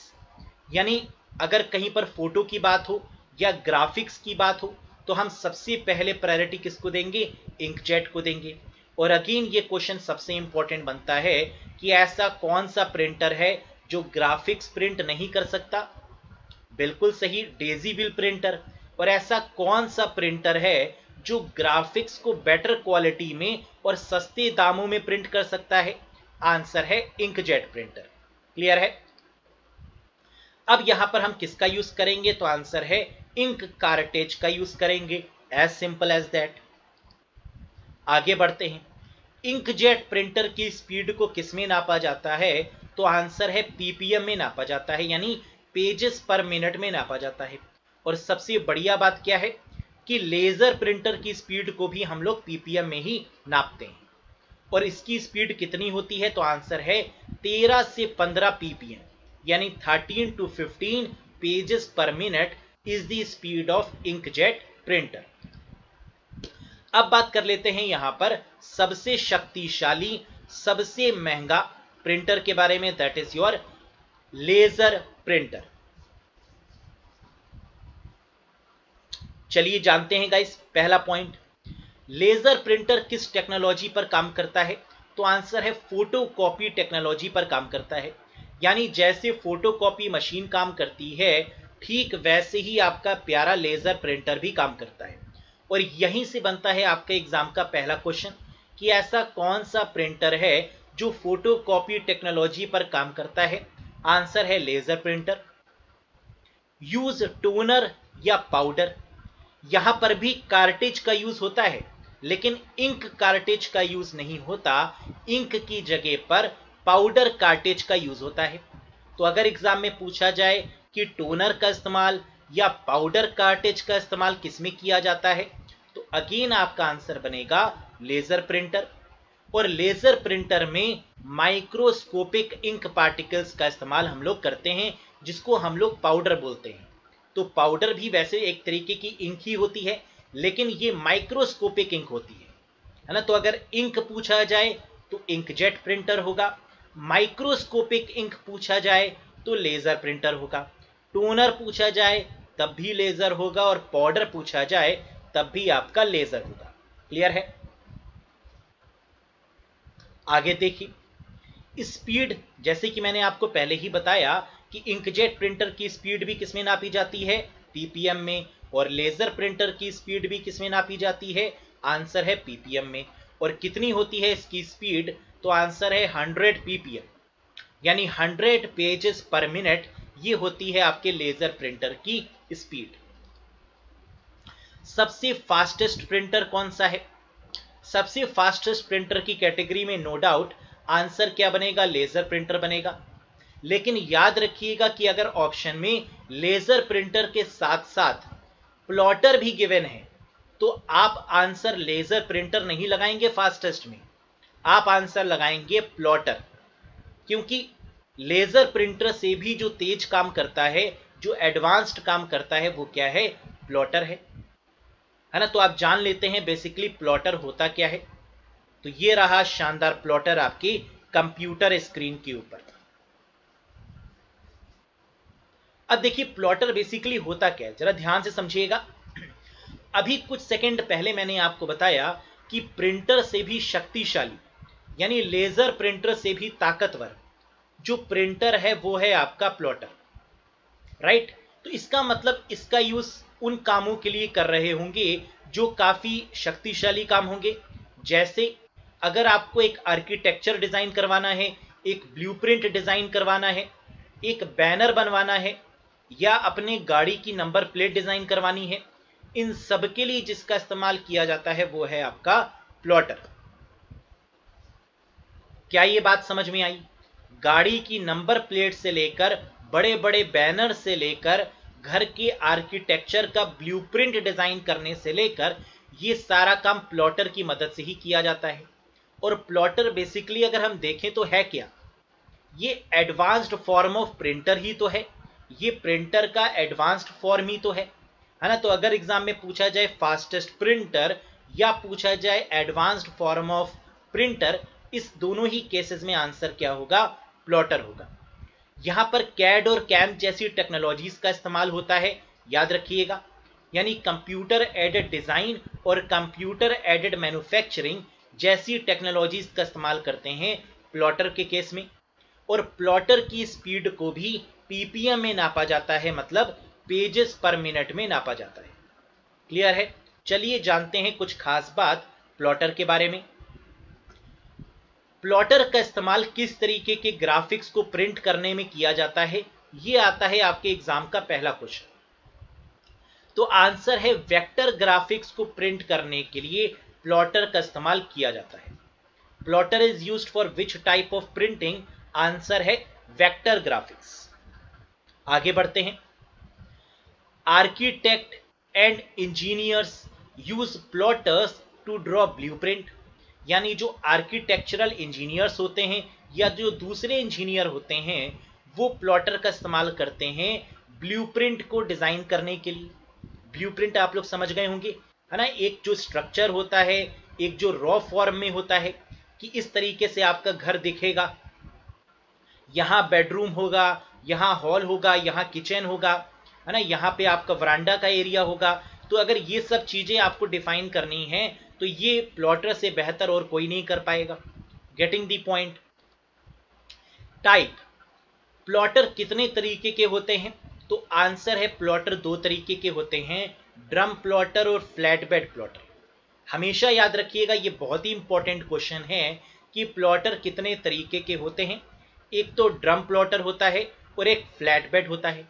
यानी अगर कहीं पर फ़ोटो की बात हो या ग्राफिक्स की बात हो तो हम सबसे पहले प्रायोरिटी किसको देंगे? इंकजेट को देंगे। और अगेन ये क्वेश्चन सबसे इंपॉर्टेंट बनता है कि ऐसा कौन सा प्रिंटर है जो ग्राफिक्स प्रिंट नहीं कर सकता? बिल्कुल सही डेजी बिल प्रिंटर और ऐसा कौन सा प्रिंटर है जो ग्राफिक्स को बेटर क्वालिटी में और सस्ते दामों में प्रिंट कर सकता है? आंसर है इंकजेट प्रिंटर क्लियर है? अब यहाँ पर हम किसका यूज़ करेंगे? तो आंसर है इंक कार्टेज का यूज़ करेंगे एज सिंपल एज दैट आगे बढ़ते हैं। इंकजेट प्रिंटर की स्पीड को किसमें नापा जाता है? तो आंसर है पीपीएम में नापा जाता है, यानी पेजेस पर मिनट में नापा जाता है। और सबसे बढ़िया बात क्या है? कि लेजर प्रिंटर की स्पीड को भी हम लोग पीपीएम में ही नापते हैं। और इसकी स्पीड कितनी होती है? तो आंसर है 13 से 15 पीपीएम यानी 13 to 15 pages per minute is the speed of inkjet printer अब बात कर लेते हैं यहाँ पर सबसे शक्तिशाली, सबसे महँगा प्रिंटर के बारे में that is your laser printer चलिए जानते हैं गाइस पहला पॉइंट लेजर प्रिंटर किस टेक्नोलॉजी पर काम करता है? तो आंसर है फ़ोटो कॉपी टेक्नोलॉजी पर काम करता है। यानी जैसे फ़ोटो कॉपी मशीन काम करती है ठीक वैसे ही आपका प्यारा लेजर प्रिंटर भी काम करता है। और यहीं से बनता है आपके एग्ज़ाम का पहला क्वेश्चन कि ऐसा कौन सा प्रिंटर है जो फ़ोटो कॉपी टेक्नोलॉजी पर काम करता है? आंसर है लेजर प्रिंटर यूज़ टोनर या पाउडर यहाँ पर भी कार्टेज का यूज़ होता है, लेकिन इंक कार्टेज का यूज़ नहीं होता। इंक की जगह पर पाउडर कार्टेज का यूज़ होता है। तो अगर एग्ज़ाम में पूछा जाए कि टोनर का इस्तेमाल या पाउडर कार्टेज का इस्तेमाल किसमें किया जाता है? तो अगेन आपका आंसर बनेगा लेजर प्रिंटर। और लेजर प्रिंटर में माइक्रोस्कोपिक इंक पार्टिकल्स का इस्तेमाल हम लोग करते हैं, जिसको हम लोग पाउडर बोलते हैं। तो पाउडर भी वैसे एक तरीके की इंक ही होती है, लेकिन ये माइक्रोस्कोपिक इंक होती है। है ना? तो अगर इंक पूछा जाए तो इंकजेट प्रिंटर होगा। माइक्रोस्कोपिक इंक पूछा जाए तो लेजर प्रिंटर होगा। टोनर पूछा जाए, तब भी लेजर होगा और पाउडर पूछा जाए, तब भी आपका लेजर होगा। क्लियर है? आगे देखिए। स्पीड, जैसे कि मैंने आपको पहले ही बताया कि इंकजेट प्रिंटर की स्पीड भी किसमें नापी जाती है? पीपीएम में। और लेजर प्रिंटर की स्पीड भी किसमें नापी जाती है? आंसर है पीपीएम में। और कितनी होती है इसकी स्पीड? तो आंसर है 100 पीपीएम। यानी 100 पेजेस पर मिनट ये होती है आपके लेजर प्रिंटर की स्पीड। सबसे फास्टेस्ट प्रिंटर कौन सा है? सबसे फास्टेस्ट प्रिंटर की कैटेगरी में नो डाउट आंसर क्या बनेगा? लेजर प्रिंटर बनेगा। लेकिन याद रखिएगा कि अगर ऑप्शन में लेजर प्रिंटर के साथ साथ प्लॉटर भी गिवन है तो आप आंसर लेजर प्रिंटर नहीं लगाएँगे फास्टेस्ट में। आप आंसर लगाएँगे प्लॉटर, क्योंकि लेजर प्रिंटर से भी जो तेज काम करता है, जो एडवांस्ड काम करता है, वो क्या है? प्लॉटर है। है ना? तो आप जान लेते हैं बेसिकली प्लॉटर होता क्या है। तो ये रहा शानदार प्लॉटर आपकी कंप्यूटर स्क्रीन के ऊपर। अब देखिए प्लॉटर बेसिकली होता क्या है? जरा ध्यान से समझिएगा। अभी कुछ सेकंड पहले मैंने आपको बताया कि प्रिंटर से भी शक्तिशाली, यानी लेजर प्रिंटर से भी ताकतवर जो प्रिंटर है, वो है आपका प्लॉटर राइट तो इसका मतलब इसका यूज़ उन कामों के लिए कर रहे होंगे जो काफ़ी शक्तिशाली काम होंगे। जैसे अगर आपको एक आर्किटेक्चर डिज़ाइन करवाना है, एक ब्लूप्रिंट डिज़ाइन करवाना है, एक बैनर बनवाना है, या अपने गाड़ी की नंबर प्लेट डिज़ाइन करवानी है, इन सब के लिए जिसका इस्तेमाल किया जाता है, वो है आपका प्लॉटर क्या ये बात समझ में आई? गाड़ी की नंबर प्लेट से लेकर बड़े बड़े बैनर से लेकर, घर के आर्किटेक्चर का ब्लूप्रिंट डिज़ाइन करने से लेकर, ये सारा काम प्लॉटर की मदद से ही किया जाता है। और प्लॉटर बेसिकली अगर हम देखें तो है क्या? ये एडवांस्ड फॉर्म ऑफ़ प्रिंटर ही तो है। ये प्रिंटर का एडवांस्ड फॉर्म ही तो है। है ना? तो अगर एग्ज़ाम में पूछा जाए फास्टेस्ट प्रिंटर या पूछा जाए एडवांस्ड फॉर्म ऑफ़ प्रिंटर इस दोनों ही केसेस में आंसर क्या होगा? प्लॉटर होगा। यहाँ पर कैड और कैम जैसी टेक्नोलॉजीज़ का इस्तेमाल होता है, याद रखिएगा। यानी कंप्यूटर एडेड डिज़ाइन और कंप्यूटर एडेड मैन्युफैक्चरिंग जैसी टेक्नोलॉजीज़ का इस्तेमाल करते हैं प्लॉटर के केस में। और प्लॉटर की स्पीड को भी पीपीएम में नापा जाता है मतलब पेजेस पर मिनट में नापा जाता है। क्लियर है? चलिए जानते हैं कुछ खास बात प्लॉटर के बारे में। प्लॉटर का इस्तेमाल किस तरीके के ग्राफिक्स को प्रिंट करने में किया जाता है? यह आता है आपके एग्ज़ाम का पहला क्वेश्चन। तो आंसर है वेक्टर ग्राफिक्स को प्रिंट करने के लिए प्लॉटर का इस्तेमाल किया जाता है। Plotter is used for which type of printing? Answer है वेक्टर ग्राफिक्स। आगे बढ़ते हैं। Architect and engineers use plotters to draw blueprint. यानी जो आर्किटेक्चरल इंजीनियर्स होते हैं या जो दूसरे इंजीनियर होते हैं, वो प्लॉटर का इस्तेमाल करते हैं ब्लूप्रिंट को डिज़ाइन करने के लिए। ब्लूप्रिंट आप लोग समझ गए होंगे, है ना? एक जो स्ट्रक्चर होता है, एक जो रॉ फॉर्म में होता है, कि इस तरीके से आपका घर दिखेगा। यहाँ बेडरूम होगा, यहाँ हॉल होगा, यहाँ किचन होगा, है ना? यहाँ पे आपका वरांडा का एरिया होगा। तो अगर ये सब चीज़ें आपको डिफाइन करनी है तो ये प्लॉटर से बेहतर और कोई नहीं कर पाएगा। Getting the point type plotter कितने तरीके के होते हैं? तो आंसर है प्लॉटर दो तरीके के होते हैं। ड्रम प्लॉटर और फ्लैट बेड प्लॉटर हमेशा याद रखिएगा, ये बहुत ही इंपॉर्टेंट क्वेश्चन है कि प्लॉटर कितने तरीके के होते हैं। एक तो ड्रम प्लॉटर होता है और एक फ्लैट बेड होता है।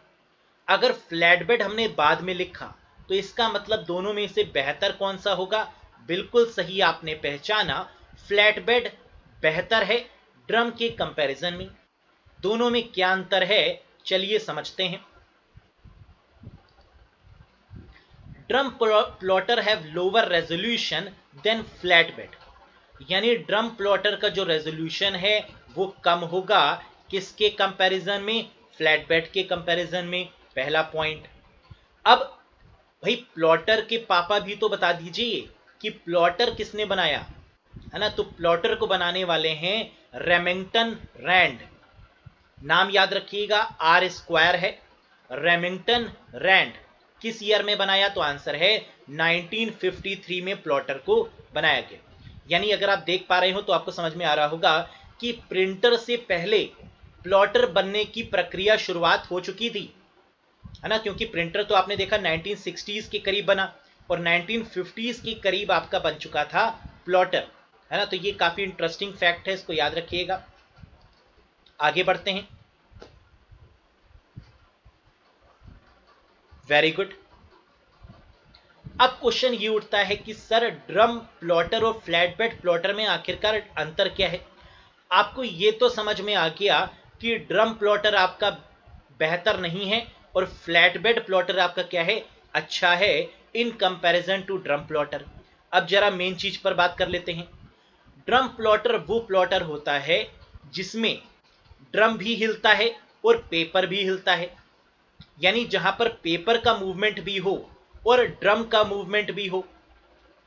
अगर फ्लैट बेड हमने बाद में लिखा तो इसका मतलब दोनों में से बेहतर कौन सा होगा? बिल्कुल सही आपने पहचाना फ्लैट बेड बेहतर है ड्रम के कंपैरिजन में। दोनों में क्या अंतर है, चलिए समझते हैं। Drum plotter have lower resolution than flat bed यानी ड्रम प्लॉटर का जो रेजोल्यूशन है, वो कम होगा किसके कंपैरिजन में? फ्लैट बेड के कंपैरिजन में, पहला पॉइंट अब, भाई प्लॉटर के पापा भी तो बता दीजिए। कि प्लॉटर किसने बनाया? है ना? तो प्लॉटर को बनाने वाले हैं रेमिंगटन रैंड। नाम याद रखिएगा, आर स्क्वायर है। Remington Rand. किस ईयर में बनाया? तो आंसर है 1953 में प्लॉटर को बनाया गया। यानी अगर आप देख पा रहे हो तो आपको समझ में आ रहा होगा कि प्रिंटर से पहले प्लॉटर बनने की प्रक्रिया शुरुआत हो चुकी थी। है ना? क्योंकि प्रिंटर तो आपने देखा 1960s के करीब बना। और 1950s के करीब आपका बन चुका था प्लॉटर। है ना? तो ये काफ़ी इंटरेस्टिंग फैक्ट है, इसको याद रखिएगा। आगे बढ़ते हैं। वेरी गुड अब क्वेश्चन ये उठता है कि, सर ड्रम प्लॉटर और फ्लैट बेड प्लॉटर में आखिरकार अंतर क्या है? आपको ये तो समझ में आ गया कि ड्रम प्लॉटर आपका बेहतर नहीं है और फ्लैट बेड प्लॉटर आपका क्या है? अच्छा है। In comparison to drum plotter अब जरा मेन चीज़ पर बात कर लेते हैं। ड्रम प्लॉटर वो प्लॉटर होता है जिसमें ड्रम भी हिलता है और पेपर भी हिलता है। यानी जहाँ पर पेपर का मूवमेंट भी हो और ड्रम का मूवमेंट भी हो,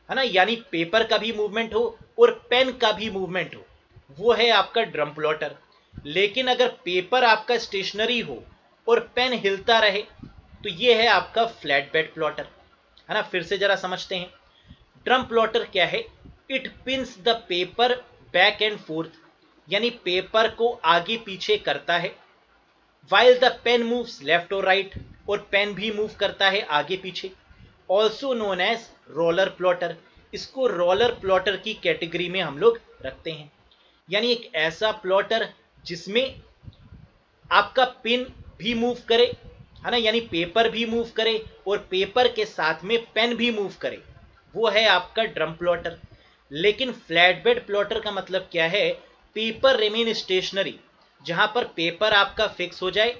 है ना? यानी पेपर का भी मूवमेंट हो और पेन का भी मूवमेंट हो। वो है आपका ड्रम प्लॉटर लेकिन अगर पेपर आपका स्टेशनरी हो और पेन हिलता रहे तो ये है आपका फ्लैट बेड प्लॉटर है ना? फिर से जरा समझते हैं। ड्रम प्लॉटर क्या है? It pins the paper back and forth यानी पेपर को आगे पीछे करता है while the pen moves left और राइट और पेन भी मूव करता है आगे पीछे। Also known as roller plotter इसको रोलर प्लॉटर की कैटेगरी में हम लोग रखते हैं। यानी एक ऐसा प्लॉटर जिसमें आपका पिन भी मूव करे है ना? यानी पेपर भी मूव करे और पेपर के साथ में पेन भी मूव करे। वो है आपका ड्रम प्लॉटर लेकिन फ्लैट बेड प्लॉटर का मतलब क्या है? पेपर रिमेन स्टेशनरी जहाँ पर पेपर आपका फिक्स हो जाए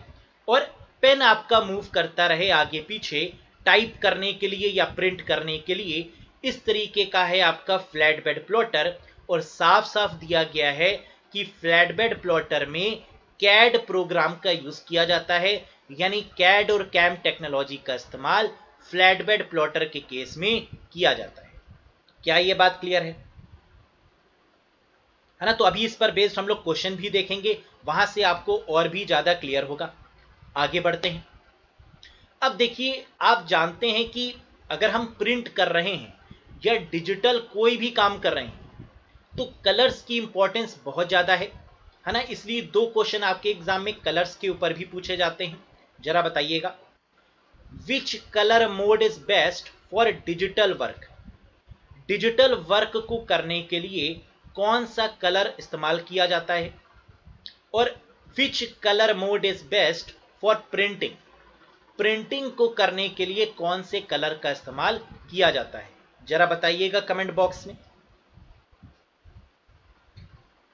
और पेन आपका मूव करता रहे आगे पीछे टाइप करने के लिए या प्रिंट करने के लिए। इस तरीके का है आपका फ्लैट बेड प्लॉटर और साफ़ साफ़ दिया गया है कि फ्लैट बेड प्लॉटर में कैड प्रोग्राम का यूज़ किया जाता है। यानी कैड और कैम टेक्नोलॉजी का इस्तेमाल फ्लैट बेड प्लॉटर के केस में किया जाता है। क्या यह बात क्लियर है? है ना तो अभी इस पर बेस्ड हम लोग क्वेश्चन भी देखेंगे, वहाँ से आपको और भी ज़्यादा क्लियर होगा। आगे बढ़ते हैं। अब देखिए, आप जानते हैं कि अगर हम प्रिंट कर रहे हैं या डिजिटल कोई भी काम कर रहे हैं तो कलर्स की इंपॉर्टेंस बहुत ज़्यादा है। है ना, इसलिए दो क्वेश्चन आपके एग्ज़ाम में कलर्स के ऊपर भी पूछे जाते हैं। जरा बताइएगा which colour mode is best for digital work digital work को करने के लिए कौन सा कलर इस्तेमाल किया जाता है? और which colour mode is best for printing printing को करने के लिए कौन से कलर का इस्तेमाल किया जाता है? जरा बताइएगा कमेंट बॉक्स में।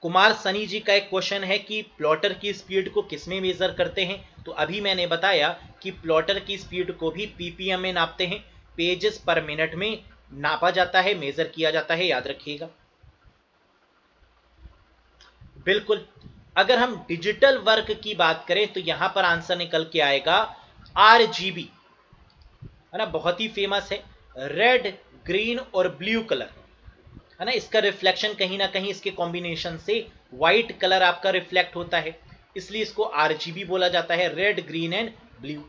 कुमार सनी जी का एक क्वेश्चन है कि प्लॉटर की स्पीड को किसमें मेजर करते हैं? तो अभी मैंने बताया कि प्लॉटर की स्पीड को भी पीपीएम में नापते हैं। पेजेस पर मिनट में नापा जाता है मेजर किया जाता है, याद रखिएगा। बिल्कुल। अगर हम डिजिटल वर्क की बात करें तो यहाँ पर आंसर निकल के आएगा आरजीबी है ना? बहुत ही फ़ेमस है। रेड ग्रीन और ब्लू कलर है ना? इसका रिफ्लेक्शन कहीं ना कहीं इसके कॉम्बिनेशन से व्हाइट कलर आपका रिफ्लेक्ट होता है। इसलिए इसको आरजीबी बोला जाता है रेड ग्रीन एंड ब्लू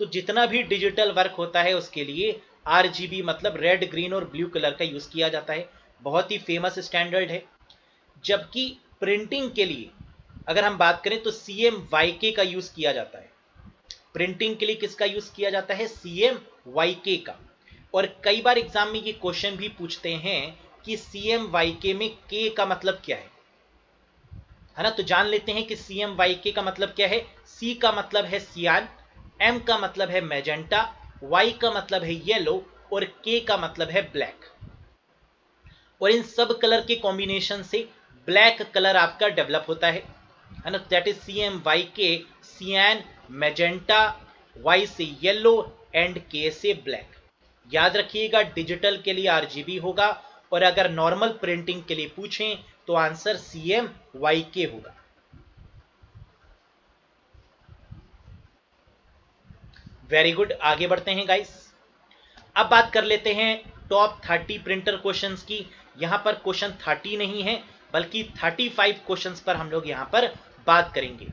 तो जितना भी डिजिटल वर्क होता है उसके लिए आरजीबी मतलब रेड ग्रीन और ब्लू कलर का यूज़ किया जाता है। बहुत ही फ़ेमस स्टैंडर्ड है। जबकि प्रिंटिंग के लिए, अगर हम बात करें तो सी एम वाई के का यूज़ किया जाता है। प्रिंटिंग के लिए किसका यूज़ किया जाता है? सी एम वाई के का। और कई बार एग्ज़ाम में ये क्वेश्चन भी पूछते हैं कि सी एम वाई के में के का मतलब क्या है? है ना? तो जान लेते हैं कि सी एम वाई के का मतलब क्या है? सी का मतलब है सियान एम का मतलब है मैजेंटा वाई का मतलब है येलो और के का मतलब है ब्लैक और इन सब कलर के कॉम्बिनेशन से ब्लैक कलर आपका डेवलप होता है। है ना? That is C M Y K cyan magenta Y से येलो एंड के से ब्लैक याद रखिएगा डिजिटल के लिए आरजीबी होगा और अगर नॉर्मल प्रिंटिंग के लिए पूछें तो आंसर सी एम वाई के होगा। वेरी गुड आगे बढ़ते हैं गाइस अब बात कर लेते हैं टॉप थर्टी प्रिंटर क्वेश्चंस की। यहाँ पर क्वेश्चन थर्टी नहीं है, बल्कि थर्टी फाइव क्वेश्चन पर हम लोग यहाँ पर बात करेंगे।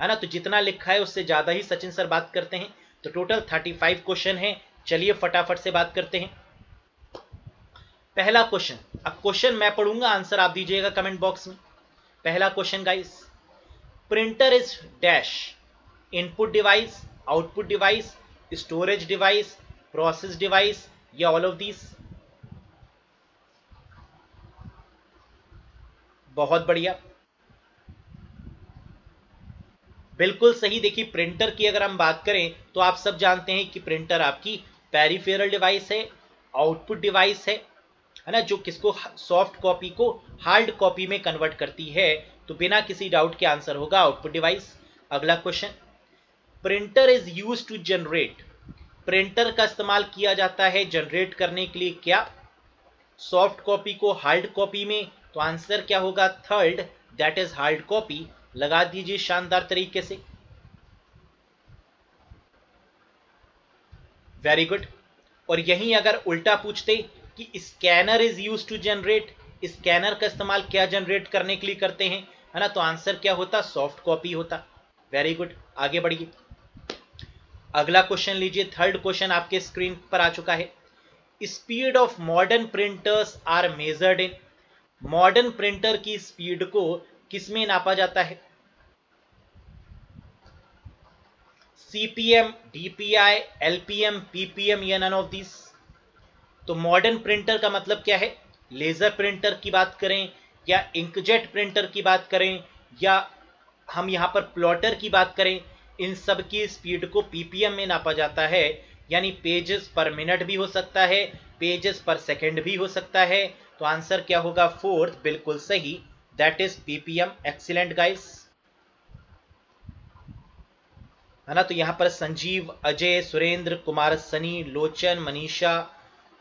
है ना? तो जितना लिखा है, उससे ज़्यादा ही सचिन सर बात करते हैं। तो टोटल थर्टी फाइव क्वेश्चन है। चलिए फटाफट से बात करते हैं। पहला क्वेश्चन अब क्वेश्चन मैं पढ़ूँगा आंसर आप दीजिएगा कमेंट बॉक्स में. पहला question guys printer is dash input device output device storage device process device या ऑल ऑफ़ दिस बहुत बढ़िया. बिल्कुल सही. देखिए प्रिंटर की अगर हम बात करें तो आप सब जानते हैं कि प्रिंटर आपकी पेरीफेरल डिवाइस है आउटपुट डिवाइस है है ना, जो किसको सॉफ्ट कॉपी को हार्ड कॉपी में कन्वर्ट करती है तो बिना किसी डाउट के आंसर होगा आउटपुट डिवाइस अगला question printer is use to generate printer का इस्तेमाल किया जाता है जनरेट करने के लिए क्या? सॉफ्ट कॉपी को हार्ड कॉपी में तो आंसर क्या होगा? Third that is hard copy लगा दीजिए शानदार तरीके से। वेरी गुड और यहीं अगर उल्टा पूछते कि scanner is use to generate scanner का इस्तेमाल क्या जनरेट करने के लिए करते हैं, है ना? तो आंसर क्या होता? सॉफ्ट कॉपी होता। वेरी गुड आगे बढ़िए। अगला क्वेश्चन लीजिए। थर्ड क्वेश्चन आपके स्क्रीन पर आ चुका है। Speed of modern printers are measured in modern printer की स्पीड को किसमें नापा जाता है? सीपीएम डीपीआई एलपीएम पीपीएम या नन ऑफ़ दिस तो मॉडर्न प्रिंटर का मतलब क्या है? लेजर प्रिंटर की बात करें या इंकजेट प्रिंटर की बात करें या हम यहाँ पर प्लॉटर की बात करें, इन सब की स्पीड को पीपीएम में नापा जाता है, यानी पेजेस पर मिनट भी हो सकता है पेजेस पर सेकंड भी हो सकता है। तो आंसर क्या होगा? फोर्थ बिल्कुल सही that is PPM excellent guys है ना? तो यहाँ पर Sanjeev, Ajay, Surendra, Kumar Sunny, Lochan, Manisha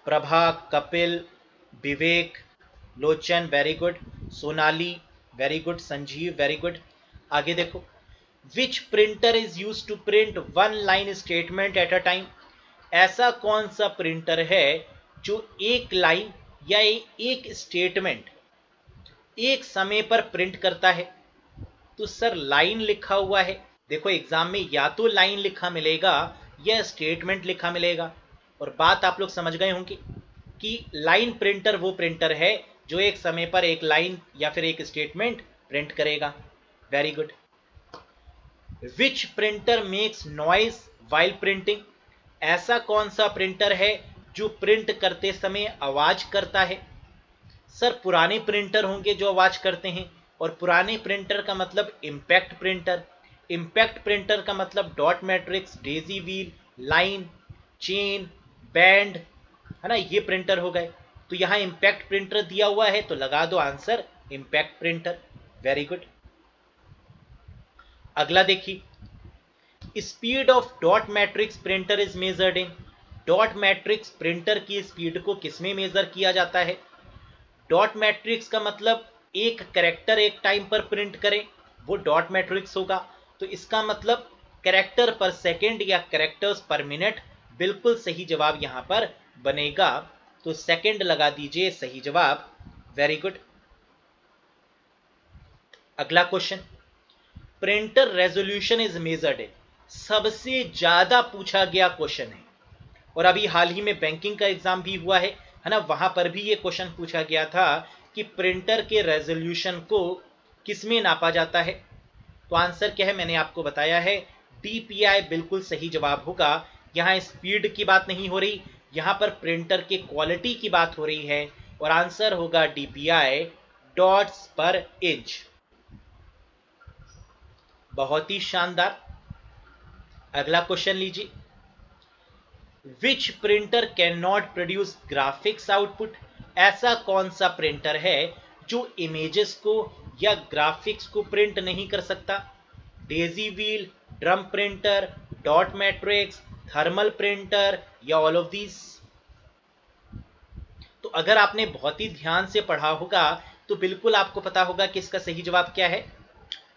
Prabha, Kapil, Vivek, Lochan very good Sonali very good Sanjeev very good आगे देखो। Which printer is use to print one line statement at a time ऐसा कौन सा printer है जो एक line या एक स्टेटमेंट एक समय पर प्रिंट करता है? तो सर लाइन लिखा हुआ है। देखो एग्ज़ाम में या तो लाइन लिखा मिलेगा या स्टेटमेंट लिखा मिलेगा। और बात आप लोग समझ गए होंगे कि लाइन प्रिंटर वो प्रिंटर है जो एक समय पर एक लाइन या फिर एक स्टेटमेंट प्रिंट करेगा। Very good which printer makes noise while printing ऐसा कौन सा प्रिंटर है जो प्रिंट करते समय आवाज़ करता है? सर पुराने प्रिंटर होंगे जो आवाज़ करते हैं और पुराने प्रिंटर का मतलब इम्पैक्ट प्रिंटर इम्पैक्ट प्रिंटर का मतलब dot matrix daisy wheel line chain band है ना, ये प्रिंटर हो गए। तो यहाँ इम्पैक्ट प्रिंटर दिया हुआ है तो लगा दो answer impact printer very good अगला देखिए। Speed of dot matrix printer is measured in dot matrix printer की स्पीड को किसमें मेजर किया जाता है? डॉट मैट्रिक्स का मतलब एक करेक्टर एक टाइम पर प्रिंट करें, वो डॉट मैट्रिक्स होगा। तो इसका मतलब करेक्टर पर सेकेंड या करेक्टर्स पर मिनट बिल्कुल सही जवाब यहाँ पर बनेगा। तो सेकेंड लगा दीजिए सही जवाब। वेरी गुड अगला question printer resolution is measured in सबसे ज़्यादा पूछा गया क्वेश्चन है। और अभी हाल ही में बैंकिंग का एग्ज़ाम भी हुआ है है ना? वहाँ पर भी ये क्वेश्चन पूछा गया था कि प्रिंटर के रेजोल्यूशन को किसमें नापा जाता है? तो आंसर क्या है? मैंने आपको बताया है। डीपीआई बिल्कुल सही जवाब होगा। यहाँ स्पीड की बात नहीं हो रही, यहाँ पर प्रिंटर के क्वालिटी की बात हो रही है और आंसर होगा डीपीआई डॉट्स पर इंच बहुत ही शानदार। अगला क्वेश्चन लीजिए। Which printer can not produce graphics output ऐसा कौन सा प्रिंटर है जो इमेजेस को या ग्राफिक्स को प्रिंट नहीं कर सकता? Daisy wheel drum printer dot matrix thermal printer या ऑल ऑफ़ दीज तो अगर आपने बहुत ही ध्यान से पढ़ा होगा तो बिल्कुल आपको पता होगा कि इसका सही जवाब क्या है।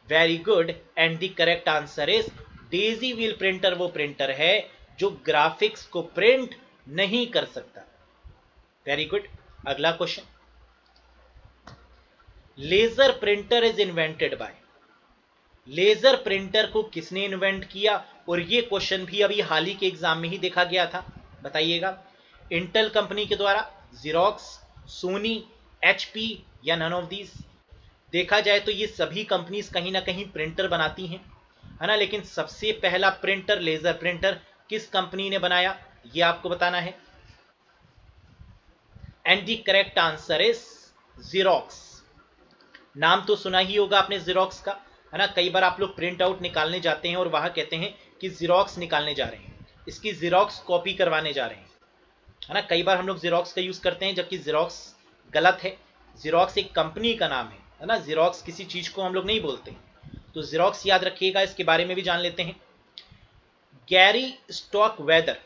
Very good and the correct answer is daisy wheel printer वो प्रिंटर है जो ग्राफिक्स को प्रिंट नहीं कर सकता। वेरी गुड अगला question laser printer is invented by laser printer को किसने इन्वेंट किया? और ये क्वेश्चन भी अभी हाल ही के एग्ज़ाम में ही देखा गया था। बताइएगा। इंटेल कंपनी के द्वारा जीरोक्स सोनी एचपी या नन ऑफ़ दीज देखा जाए तो ये सभी कंपनीज़ कहीं ना कहीं प्रिंटर बनाती हैं। है ना? लेकिन सबसे पहला प्रिंटर लेजर प्रिंटर किस कंपनी ने बनाया? ये आपको बताना है। And the correct answer is Xerox नाम तो सुना ही होगा आपने जीरोक्स का। है ना? कई बार आप लोग प्रिंट आउट निकालने जाते हैं और वहाँ कहते हैं कि जीरोक्स निकालने जा रहे हैं। इसकी जीरोक्स कॉपी करवाने जा रहे हैं। है ना? कई बार हम लोग जीरोक्स का यूज़ करते हैं जबकि जीरोक्स गलत है। जीरोक्स एक कंपनी का नाम है है ना? जीरोक्स किसी चीज़ को हम लोग नहीं बोलते। तो जीरोक्स याद रखिएगा, इसके बारे में भी जान लेते हैं। Gary Starkweather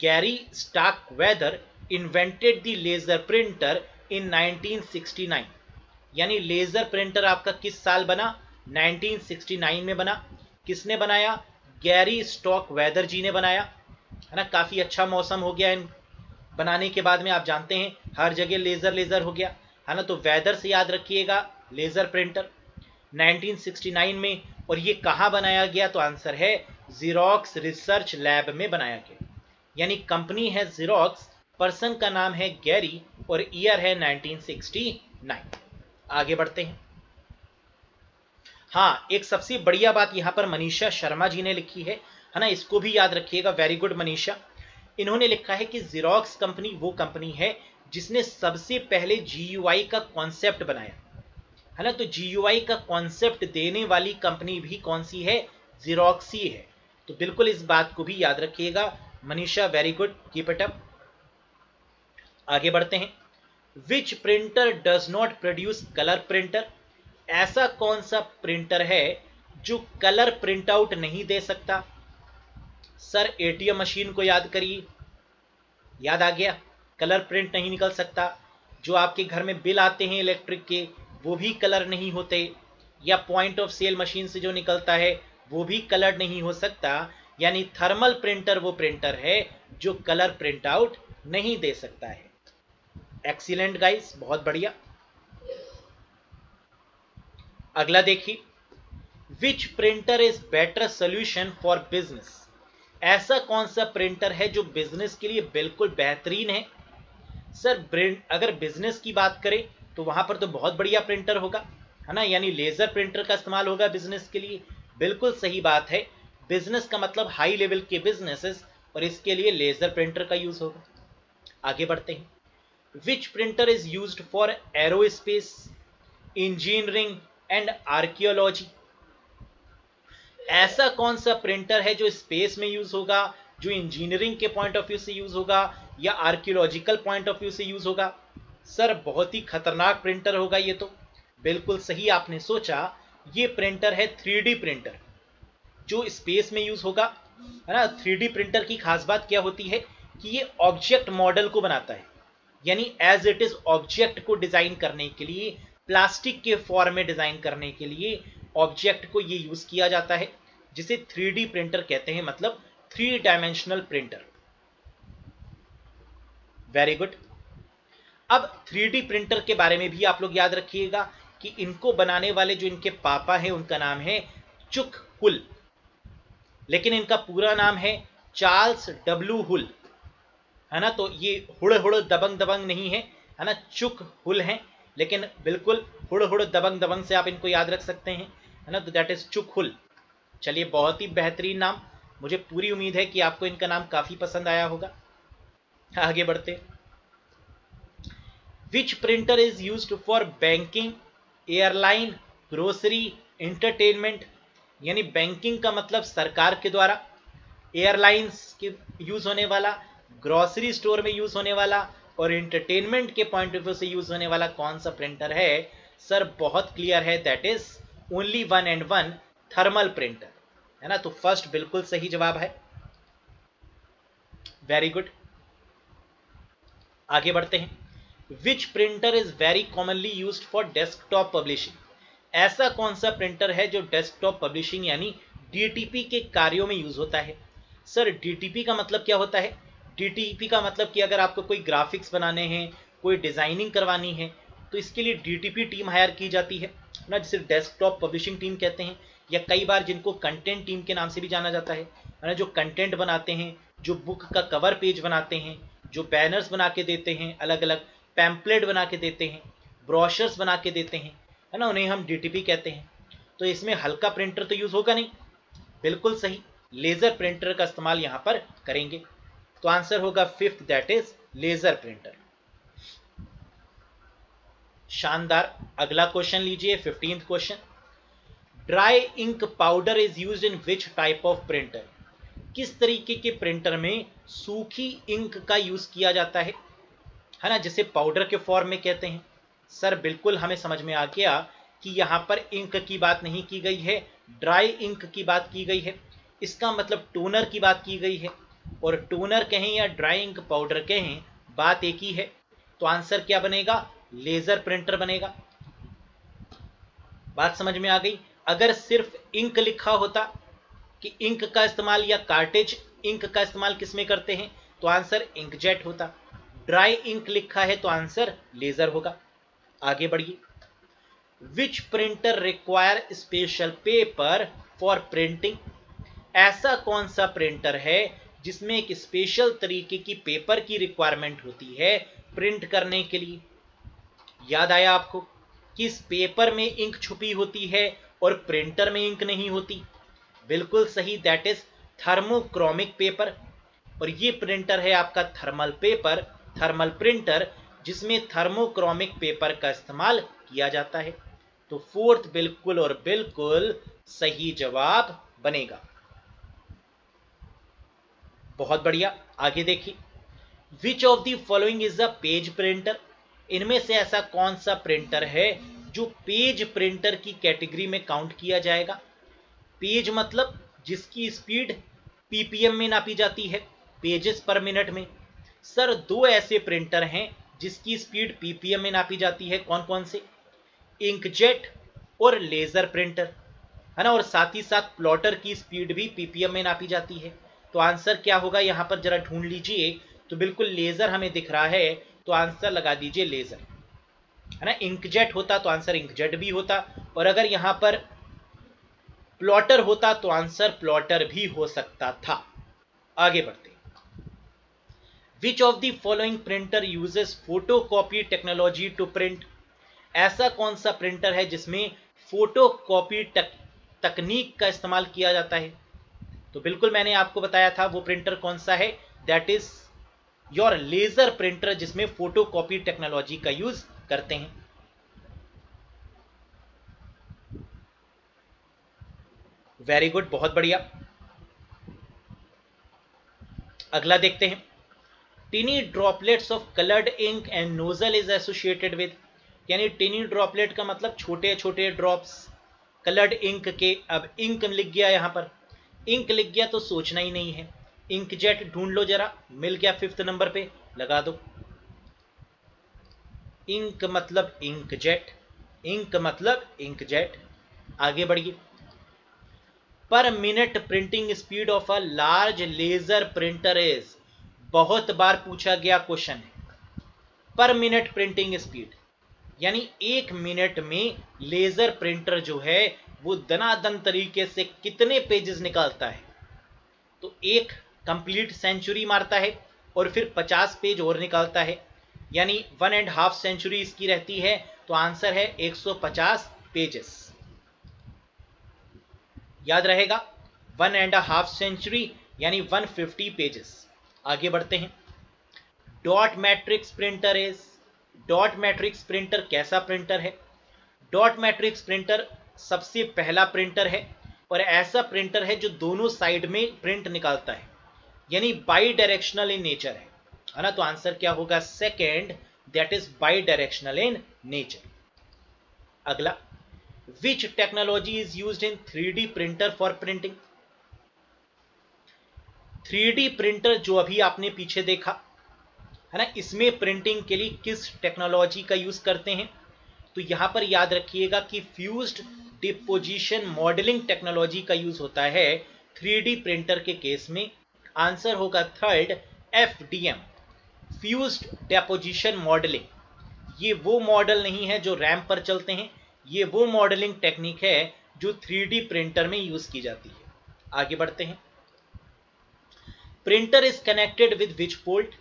Gary Starkweather invented the laser printer in 1969 यानी लेजर प्रिंटर आपका किस साल बना? 1969 में बना। किसने बनाया? गैरी स्टॉक वेदर जी ने बनाया। है ना? काफ़ी अच्छा मौसम हो गया इन बनाने के बाद में, आप जानते हैं, हर जगह लेजर लेजर हो गया। है ना? तो वेदर से याद रखिएगा, लेजर प्रिंटर 1969 में। और ये कहाँ बनाया गया? तो आंसर है जीरोक्स रिसर्च लैब में बनाया गया। यानी कंपनी है जीरोक्स पर्सन का नाम है गैरी और ईयर है 1969 आगे बढ़ते हैं। हाँ एक सबसे बढ़िया बात यहाँ पर मनीषा शर्मा जी ने लिखी है है ना? इसको भी याद रखिएगा। Very good Manisha. इन्होंने लिखा है कि जीरोक्स कंपनी वो कंपनी है जिसने सबसे पहले जीयूआई का कॉन्सेप्ट बनाया। है ना? तो जीयूआई का कॉन्सेप्ट देने वाली कंपनी भी कौन सी है? जीरोक्स ही है। तो बिल्कुल इस बात को भी याद रखिएगा। Manisha very good keep it up आगे बढ़ते हैं। Which printer does not produce colour printer ऐसा कौन सा प्रिंटर है जो कलर प्रिंट आउट नहीं दे सकता? सर एटीएम मशीन को याद करिए। याद आ गया? कलर प्रिंट नहीं निकल सकता। जो आपके घर में बिल आते हैं इलेक्ट्रिक के, वो भी कलर नहीं होते। या पॉइंट ऑफ़ सेल मशीन से जो निकलता है, वो भी कलर नहीं हो सकता। यानी थर्मल प्रिंटर वो प्रिंटर है जो कलर प्रिंट आउट नहीं दे सकता है। एक्सीलेंट गाइस बहुत बढ़िया। अगला देखिए which printer is better solution for business ऐसा कौन सा प्रिंटर है जो बिज़नेस के लिए बिल्कुल बेहतरीन है? सर अगर बिज़नेस की बात करें तो वहाँ पर तो बहुत बढ़िया प्रिंटर होगा, है ना? यानी लेजर प्रिंटर का इस्तेमाल होगा बिज़नेस के लिए। बिल्कुल सही बात है। बिज़नेस का मतलब हाई लेवल के बिजनेसेस और इसके लिए लेजर प्रिंटर का यूज़ होगा। आगे बढ़ते हैं। Which printer is use for aerospace engineering and archaeology ऐसा कौन सा प्रिंटर है जो स्पेस में यूज़ होगा, जो इंजीनियरिंग के पॉइंट ऑफ़ व्यू से यूज़ होगा, या आर्कियोलॉजिकल पॉइंट ऑफ़ व्यू से यूज़ होगा? सर, बहुत ही खतरनाक प्रिंटर होगा ये तो। बिल्कुल सही आपने सोचा, ये प्रिंटर है थ्री प्रिंटर जो स्पेस में यूज़ होगा। है ना? थ्री प्रिंटर की खास बात क्या होती है कि ये ऑब्जेक्ट मॉडल को बनाता है। यानी एज इट इज़ ऑब्जेक्ट को डिज़ाइन करने के लिए प्लास्टिक के फॉर्म में डिज़ाइन करने के लिए ऑब्जेक्ट को ये यूज़ किया जाता है, जिसे थ्री प्रिंटर कहते हैं मतलब three dimensional printer. Very good अब थ्री प्रिंटर के बारे में भी आप लोग याद रखिएगा कि इनको बनाने वाले जो इनके पापा हैं, उनका नाम है चुक हुल। लेकिन इनका पूरा नाम है चार्ल्स डब्ल्यू हुल। है ना? तो ये हुड़ हुड़ दबंग दबंग नहीं है है ना? चुक हुल है। लेकिन बिल्कुल हुड़ हुड़ दबंग दबंग से आप इनको याद रख सकते हैं, है ना? तो दैट इज़ चुक हुल चलिए, बहुत ही बेहतरीन नाम। मुझे पूरी उम्मीद है कि आपको इनका नाम काफ़ी पसंद आया होगा। आगे बढ़ते which printer is use for banking airline grocery entertainment यानी बैंकिंग का मतलब सरकार के द्वारा एयरलाइंस के यूज़ होने वाला ग्रोसरी स्टोर में यूज़ होने वाला और इंटरटेनमेंट के पॉइंट ऑफ़ व्यू से यूज़ होने वाला कौन सा प्रिंटर है? सर बहुत क्लियर है that is only one and one thermal printer है ना? तो फ़र्स्ट बिल्कुल सही जवाब है। वेरी गुड आगे बढ़ते हैं। Which printer is very commonly use for desktop publishing ऐसा कौन सा प्रिंटर है जो डेस्कटॉप पब्लिशिंग यानी डीटीपी के कार्यों में यूज़ होता है? सर डीटीपी का मतलब क्या होता है? डीटीपी का मतलब कि अगर आपको कोई ग्राफिक्स बनाने हैं, कोई डिज़ाइनिंग करवानी है तो इसके लिए डीटीपी टीम हायर की जाती है। ना जिसे डेस्कटॉप पब्लिशिंग टीम कहते हैं, या कई बार जिनको कंटेंट टीम के नाम से भी जाना जाता है। ना जो कंटेंट बनाते हैं, जो बुक का कवर पेज बनाते हैं, जो बैनर्स बना के देते हैं अलग अलग पैम्पलेट बना के देते हैं ब्रॉशर्स बना के देते हैं, है ना, उन्हें हम डीटीपी कहते हैं। तो इसमें हल्का प्रिंटर तो यूज़ होगा नहीं, बिल्कुल सही लेज़र प्रिंटर का इस्तेमाल यहाँ पर करेंगे। तो आंसर होगा fifth that is laser printer शानदार। अगला क्वेश्चन लीजिए fifteenth question dry ink powder is use in which type of printer किस तरीके के प्रिंटर में सूखी इंक का यूज़ किया जाता है? है ना, जिसे पाउडर के फॉर्म में कहते हैं। सर, बिल्कुल हमें समझ में आ गया कि यहाँ पर इंक की बात नहीं की गई है ड्राई इंक की बात की गई है। इसका मतलब टोनर की बात की गई है। और टोनर कहें या ड्राई इंक पाउडर कहें, बात एक ही है तो आंसर क्या बनेगा? लेजर प्रिंटर बनेगा। बात समझ में आ गई? अगर सिर्फ़ इंक लिखा होता कि इंक का इस्तेमाल या कार्टेज इंक का इस्तेमाल किसमें करते हैं तो आंसर इंकजेट होता। ड्राई इंक लिखा है तो आंसर लेजर होगा। आगे बढ़िए। Which printer require special paper for printing ऐसा कौन सा प्रिंटर है जिसमें एक स्पेशल तरीके की पेपर की रिक्वायरमेंट होती है प्रिंट करने के लिए। याद आया आपको कि इस पेपर में इंक छुपी होती है और प्रिंटर में इंक नहीं होती। बिल्कुल सही दैट इज़ थर्मोक्रोमिक पेपर और ये प्रिंटर है आपका थर्मल पेपर थर्मल प्रिंटर जिसमें थर्मोक्रोमिक पेपर का इस्तेमाल किया जाता है। तो फोर्थ बिल्कुल और बिल्कुल सही जवाब बनेगा। बहुत बढ़िया, आगे देखिए। Which of the following is a page printer इनमें से ऐसा कौन सा प्रिंटर है जो पेज प्रिंटर की कैटेगरी में काउंट किया जाएगा? पेज मतलब जिसकी स्पीड पीपीएम में नापी जाती है पेजेस पर मिनट में। सर दो ऐसे प्रिंटर हैं जिसकी स्पीड पीपीएम में नापी जाती है कौन कौन से? इंकजेट और लेजर प्रिंटर है ना? और साथ ही साथ प्लॉटर की स्पीड भी पीपीएम में नापी जाती है। तो आंसर क्या होगा? यहाँ पर जरा ढूंढ लीजिए। तो बिल्कुल लेजर हमें दिख रहा है तो आंसर लगा दीजिए लेजर। है ना? इंकजेट होता तो आंसर इंकजेट भी होता, और अगर यहाँ पर प्लॉटर होता तो आंसर प्लॉटर भी हो सकता था। आगे बढ़ते which of the following printer uses photo copy technology to print ऐसा कौन सा प्रिंटर है जिसमें फ़ोटो कॉपी तकनीक का इस्तेमाल किया जाता है? तो बिल्कुल मैंने आपको बताया था वो प्रिंटर कौन सा है? That is your laser printer जिसमें फ़ोटो कॉपी टेक्नोलॉजी का यूज़ करते हैं। वेरी गुड बहुत बढ़िया। अगला देखते हैं। Tiny droplets of coloured ink and nozzle is associated with यानी टिनी ड्रॉपलेट का मतलब छोटे छोटे ड्रॉप्स कलर्ड इंक के, अब इंक लिख गया यहाँ पर। इंक लिख गया तो सोचना ही नहीं है। इंक जेट ढूंढ लो जरा, मिल गया फिफ्थ नंबर पे, लगा दो। इंक मतलब इंक जेट, इंक मतलब इंक जेट। आगे बढ़िए। Per minute printing speed of a large laser printer is बहुत बार पूछा गया क्वेश्चन है। पर मिनट प्रिंटिंग स्पीड यानी एक मिनट में लेजर प्रिंटर जो है वो दनादन तरीके से कितने पेजेस निकालता है? तो एक कंप्लीट सेंचुरी मारता है और फिर 50 पेज और निकालता है। यानी वन एंड हाफ़ सेंचुरी इसकी रहती है तो आंसर है 150 पेजेस याद रहेगा वन एंड हाफ़ सेंचुरी यानी 150 पेजेस आगे बढ़ते हैं। Dot matrix printer is dot matrix printer कैसा प्रिंटर है? डॉट मैट्रिक्स प्रिंटर सबसे पहला प्रिंटर है और ऐसा प्रिंटर है जो दोनों साइड में प्रिंट निकालता है। यानी बाई डायरेक्शनल इन नेचर है। है ना? तो आंसर क्या होगा? Second that is bidirectional in nature अगला which technology is use in three printer for printing three printer जो अभी आपने पीछे देखा, है ना? इसमें प्रिंटिंग के लिए किस टेक्नोलॉजी का यूज़ करते हैं? तो यहाँ पर याद रखिएगा कि फ्यूज्ड डिपोजिशन मॉडलिंग टेक्नोलॉजी का यूज़ होता है थ्री प्रिंटर के केस में। आंसर होगा third, F D M, fused deposition modelling. ये वो मॉडल नहीं है जो रैम पर चलते हैं। ये वो मॉडलिंग टेक्निक है जो थ्री प्रिंटर में यूज़ की जाती है। आगे बढ़ते हैं। Printer is connected with which port?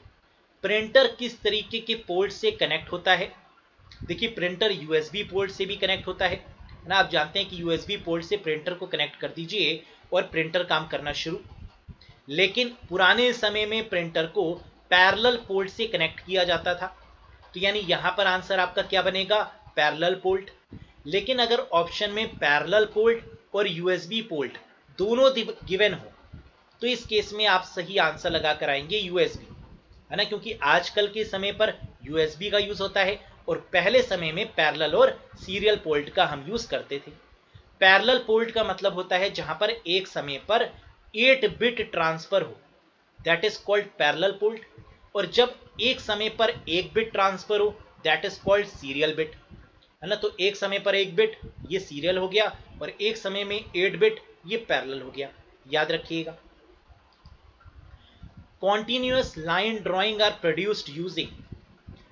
Printer किस तरीके के पोर्ट से कनेक्ट होता है? देखिए, प्रिंटर यूएसबी पोर्ट से भी कनेक्ट होता है। ना? आप जानते हैं कि यूएसबी पोर्ट से प्रिंटर को कनेक्ट कर दीजिए और प्रिंटर काम करना शुरू। लेकिन पुराने समय में प्रिंटर को पैरेलल पोर्ट से कनेक्ट किया जाता था। तो यानी यहाँ पर आंसर आपका क्या बनेगा? पैरेलल पोर्ट लेकिन अगर ऑप्शन में पैरेलल पोर्ट और यूएसबी पोर्ट दोनों गिवन हो तो इस केस में आप सही आंसर लगा कर आएँगे यूएसबी है ना? क्योंकि आजकल के समय पर यूएसबी का यूज़ होता है और पहले समय में पैरेलल और सीरियल पोल्ट का हम यूज़ करते थे। पैरेलल पोल्ट का मतलब होता है जहाँ पर एक समय पर 8 बिट ट्रांसफ़र हो। That is called parallel port और जब एक समय पर एक बिट ट्रांसफ़र हो that is called serial bit है ना? तो एक समय पर एक बिट ये सीरियल हो गया और एक समय में एट बिट ये पैरेलल हो गया। याद रखिएगा। Continuous line drawing are produced using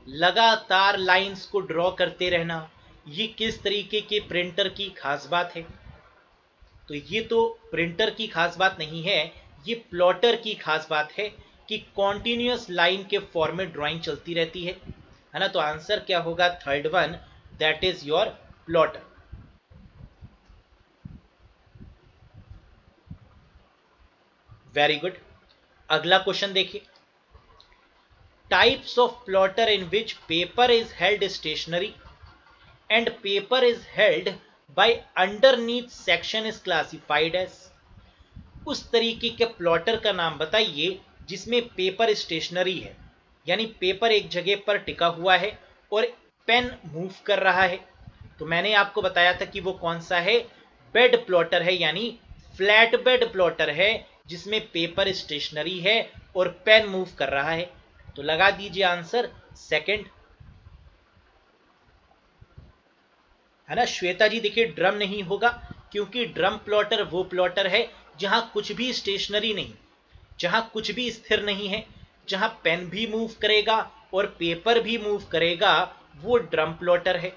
लगातार लाइंस को ड्रॉ करते रहना, ये किस तरीके के प्रिंटर की खास बात है? तो ये तो प्रिंटर की खास बात नहीं है, ये प्लॉटर की खास बात है कि कॉन्टिन्यूस लाइन के फॉर्म में ड्राइंग चलती रहती है। है ना? तो आंसर क्या होगा? Third one that is your plotter very good अगला क्वेश्चन देखिए। Types of plotter in which paper is held stationary and paper is held by underneath section is classified as उस तरीके के प्लॉटर का नाम बताइए, जिसमें पेपर स्टेशनरी है, यानी पेपर एक जगह पर टिका हुआ है और पेन मूव कर रहा है। तो मैंने आपको बताया था कि वो कौन सा है? बेड प्लॉटर है, यानी फ्लैट बेड प्लॉटर है, जिसमें पेपर स्टेशनरी है और पेन मूव कर रहा है। तो लगा दीजिए आंसर सेकंड है ना? श्वेता जी, देखिए ड्रम नहीं होगा, क्योंकि ड्रम प्लॉटर वो प्लॉटर है जहाँ कुछ भी स्टेशनरी नहीं, जहाँ कुछ भी स्थिर नहीं है, जहाँ पेन भी मूव करेगा और पेपर भी मूव करेगा, वो ड्रम प्लॉटर है।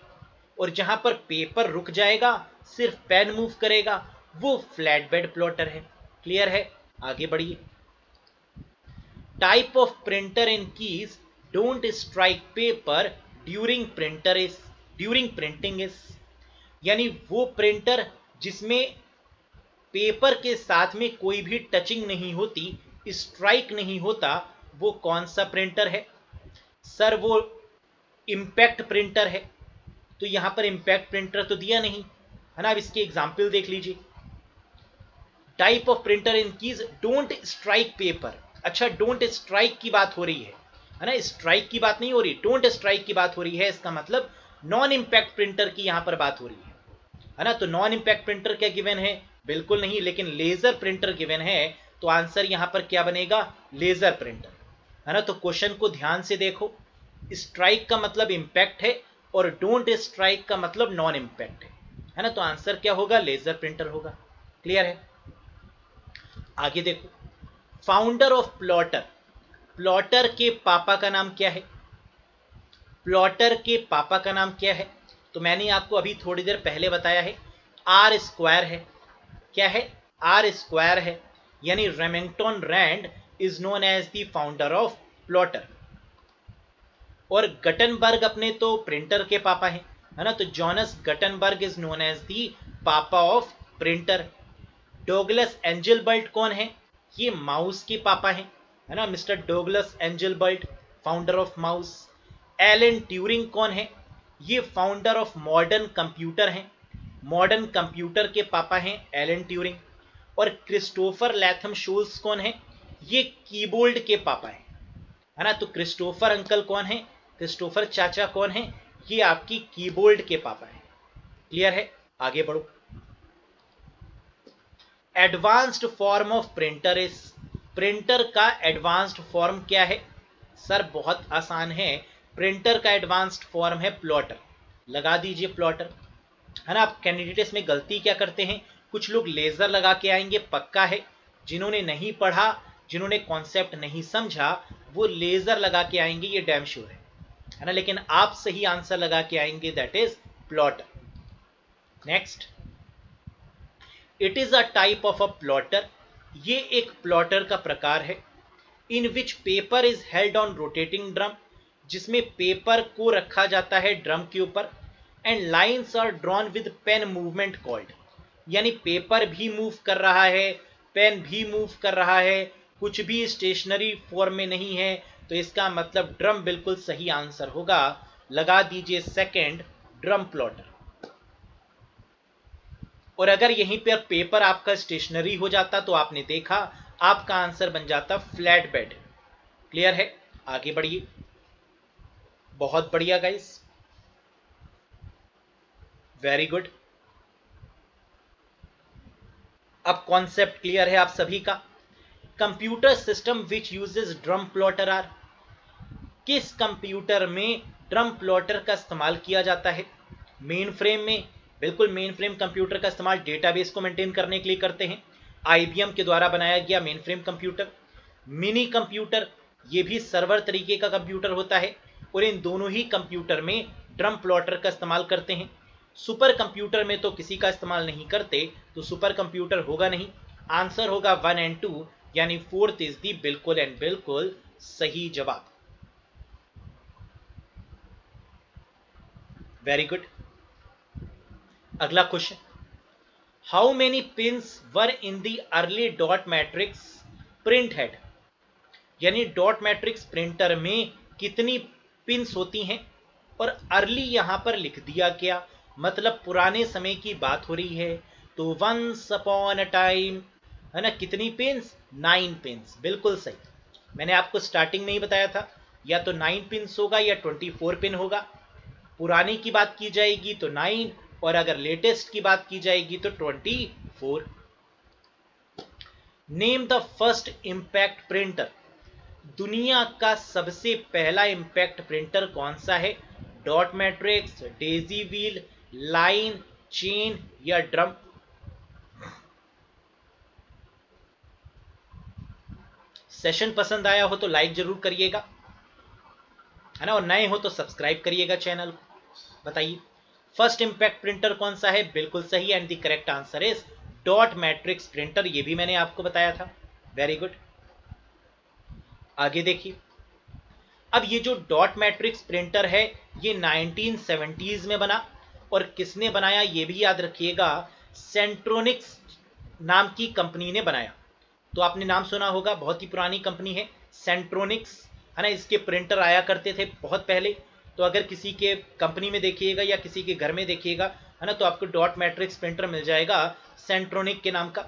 और जहाँ पर पेपर रुक जाएगा, सिर्फ़ पेन मूव करेगा, वो फ्लैट बेड प्लॉटर है। क्लियर है? आगे बढ़िए। Type of printer in keys don't strike paper during printer is during printing is यानी वो प्रिंटर जिसमें पेपर के साथ में कोई भी टचिंग नहीं होती स्ट्राइक नहीं होता, वो कौन सा प्रिंटर है? सर, वो इंपैक्ट प्रिंटर है। तो यहाँ पर इंपैक्ट प्रिंटर तो दिया नहीं। है ना? अब इसकी एग्ज़ाम्पल देख लीजिए। Type of printer in keys don't strike paper अच्छा डोंट स्ट्राइक की बात हो रही है। है ना? स्ट्राइक की बात नहीं हो रही। डोंट स्ट्राइक की बात हो रही है, इसका मतलब नॉन इंपैक्ट प्रिंटर की यहाँ पर बात हो रही है। है ना? तो नॉन इंपैक्ट प्रिंटर क्या गिवन है? बिल्कुल नहीं, लेकिन लेजर प्रिंटर गिवन है तो आंसर यहाँ पर क्या बनेगा? लेजर प्रिंटर है ना? तो क्वेश्चन को ध्यान से देखो। स्ट्राइक का मतलब इंपैक्ट है और डोंट स्ट्राइक का मतलब नॉन इंपैक्ट है। है ना? तो आंसर क्या होगा? लेजर प्रिंटर होगा। क्लियर है? आगे देखो। फाउंडर ऑफ़ प्लॉटर प्लॉटर के पापा का नाम क्या है? प्लॉटर के पापा का नाम क्या है? तो मैंने आपको अभी थोड़ी देर पहले बताया है आर स्क्वायर है। क्या है? आर स्क्वायर है। यानी Remington Rand is known as the founder of plotter और गटनबर्ग अपने तो प्रिंटर के पापा हैं, है ना? तो Johannes Gutenberg is known as the papa of printer Douglas Engelbart कौन है? ये माउस के पापा हैं, है ना? Mister Douglas Engelbart founder of mouse Alan Turing कौन है? ये फाउंडर ऑफ़ मॉडर्न कंप्यूटर हैं। मॉडर्न कंप्यूटर के पापा हैं एलन ट्यूरिंग। और क्रिस्टोफर लैथम शोल्स कौन है? ये कीबोर्ड के पापा हैं, है ना? तो क्रिस्टोफर अंकल कौन है? क्रिस्टोफर चाचा कौन है? ये आपकी कीबोर्ड के पापा हैं। क्लियर है? आगे बढ़ो। Advanced form of printer is printer का एडवांस्ड फॉर्म क्या है? सर, बहुत आसान है। प्रिंटर का एडवांस्ड फॉर्म है प्लॉटर लगा दीजिए प्लॉटर है ना? आप कैंडिडेट्स में गलती क्या करते हैं? कुछ लोग लेजर लगा के आएँगे, पक्का है। जिन्होंने नहीं पढ़ा, जिन्होंने कॉन्सेप्ट नहीं समझा, वो लेजर लगा के आएँगे, ये डैम श्योर है। है ना? लेकिन आप सही आंसर लगा के आएँगे that is plotter next it is a type of a plotter ये एक प्लॉटर का प्रकार है in which paper is held on rotating drum जिसमें पेपर को रखा जाता है ड्रम के ऊपर and lines are drawn with pen movement called यानी पेपर भी मूव कर रहा है पेन भी मूव कर रहा है, कुछ भी स्टेशनरी फॉर्म में नहीं है तो इसका मतलब ड्रम बिल्कुल सही आंसर होगा। लगा दीजिए सेकंड ड्रम प्लॉटर और अगर यहीं पर पेपर आपका स्टेशनरी हो जाता तो आपने देखा, आपका आंसर बन जाता फ्लैट बेड। क्लियर है? आगे बढ़िए। बहुत बढ़िया गाइस वेरी गुड अब कॉन्सेप्ट क्लियर है आप सभी का। Computer system which uses drum plotter are किस कंप्यूटर में ड्रम प्लॉटर का इस्तेमाल किया जाता है? मेन फ्रेम में। बिल्कुल मेन फ्रेम कंप्यूटर का इस्तेमाल डेटाबेस को मेंटेन करने के लिए करते हैं। आईबीएम के द्वारा बनाया गया mainframe computer mini computer ये भी सर्वर तरीके का कंप्यूटर होता है और इन दोनों ही कंप्यूटर में ड्रम प्लॉटर का इस्तेमाल करते हैं। सुपर कंप्यूटर में तो किसी का इस्तेमाल नहीं करते तो सुपर कंप्यूटर होगा नहीं। आंसर होगा वन एंड टू यानी फोर्थ इज़ दी बिल्कुल एंड बिल्कुल सही जवाब। वेरी गुड अगला question how many pins were in the early dot matrix print head यानी डॉट मैट्रिक्स प्रिंटर में कितनी पिंस होती हैं? और अर्ली यहाँ पर लिख दिया गया मतलब पुराने समय की बात हो रही है तो वंस अपॉन अ टाइम है ना, कितनी पिंस नाइन पिंस बिल्कुल सही। मैंने आपको स्टार्टिंग में ही बताया था, या तो नाइन पिंस होगा या ट्वेंटी फोर पिन होगा। पुरानी की बात की जाएगी तो नाइन और अगर लेटेस्ट की बात की जाएगी तो twenty four. Name the first impact printer. दुनिया का सबसे पहला इंपैक्ट प्रिंटर कौन सा है? Dot matrix, daisy wheel, line, chain या ड्रम? सेशन पसंद आया हो तो लाइक ज़रूर करिएगा, है ना? और नए हो तो सब्सक्राइब करिएगा चैनल बताइए। फ़र्स्ट इंपैक्ट प्रिंटर कौन सा है? बिल्कुल सही and the correct answer is dot matrix printer ये भी मैंने आपको बताया था। वेरी गुड आगे देखिए। अब ये जो डॉट मैट्रिक्स प्रिंटर है, ये 1970s में बना, और किसने बनाया ये भी याद रखिएगा सेंट्रोनिक्स नाम की कंपनी ने बनाया। तो आपने नाम सुना होगा, बहुत ही पुरानी कंपनी है सेंट्रोनिक्स है ना? इसके प्रिंटर आया करते थे बहुत पहले। तो अगर किसी के कंपनी में देखिएगा या किसी के घर में देखिएगा, है ना तो आपको डॉट मैट्रिक्स प्रिंटर मिल जाएगा सेंट्रोनिक के नाम का।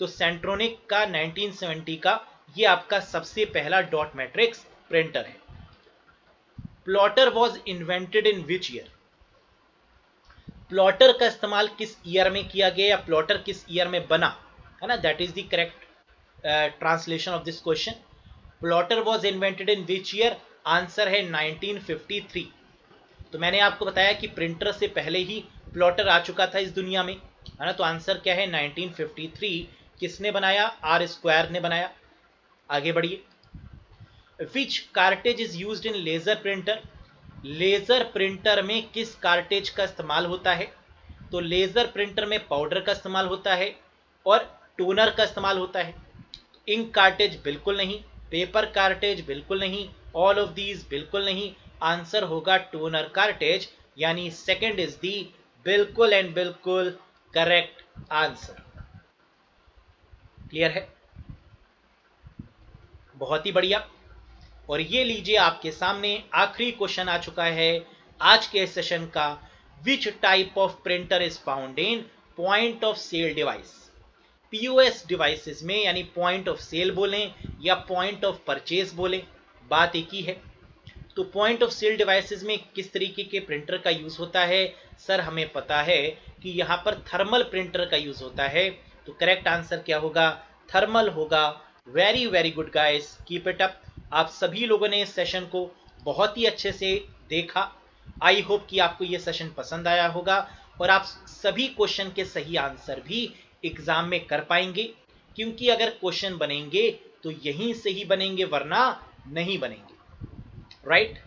तो सेंट्रोनिक का 1970 का ये आपका सबसे पहला डॉट मैट्रिक्स प्रिंटर है। Plotter was invented in which year? Plotter का इस्तेमाल किस ईयर में किया गया या प्लॉटर किस ईयर में बना? है ना that is the correct translation of this question plotter was invented in which year? Answer है 1953 तो मैंने आपको बताया कि प्रिंटर से पहले ही प्लॉटर आ चुका था इस दुनिया में, है ना? तो आंसर क्या है? 1953 किसने बनाया? आर स्क्वायर ने बनाया। आगे बढ़िए। Which cartridge is use in laser printer laser printer में किस कार्टेज का इस्तेमाल होता है? तो लेजर प्रिंटर में पाउडर का इस्तेमाल होता है और टोनर का इस्तेमाल होता है। इंक कार्टेज बिल्कुल नहीं पेपर कार्टेज बिल्कुल नहीं ऑल ऑफ़ दीज बिल्कुल नहीं आंसर होगा टोनर कार्टेज यानी सेकंड इज़ दी बिल्कुल एंड बिल्कुल करेक्ट आंसर क्लियर है? बहुत ही बढ़िया। और ये लीजिए आपके सामने आखिरी क्वेश्चन आ चुका है आज के सेशन का which type of printer is found in point of sale device POS devices में, यानी पॉइंट ऑफ़ सेल बोलें या पॉइंट ऑफ़ परचेज बोलें। बात एक ही है। तो पॉइंट ऑफ़ सेल डिवाइसेस में किस तरीके के प्रिंटर का यूज़ होता है? सर हमें पता है कि यहाँ पर थर्मल प्रिंटर का यूज़ होता है। तो करेक्ट आंसर क्या होगा? थर्मल होगा। Very very good guys keep it up आप सभी लोगों ने इस सेशन को बहुत ही अच्छे से देखा। आई होप कि आपको ये सेशन पसंद आया होगा और आप सभी क्वेश्चन के सही आंसर भी एग्ज़ाम में कर पाएँगे। क्योंकि अगर क्वेश्चन बनेंगे तो यहीं से ही बनेंगे, वरना नहीं बनेंगे। राइट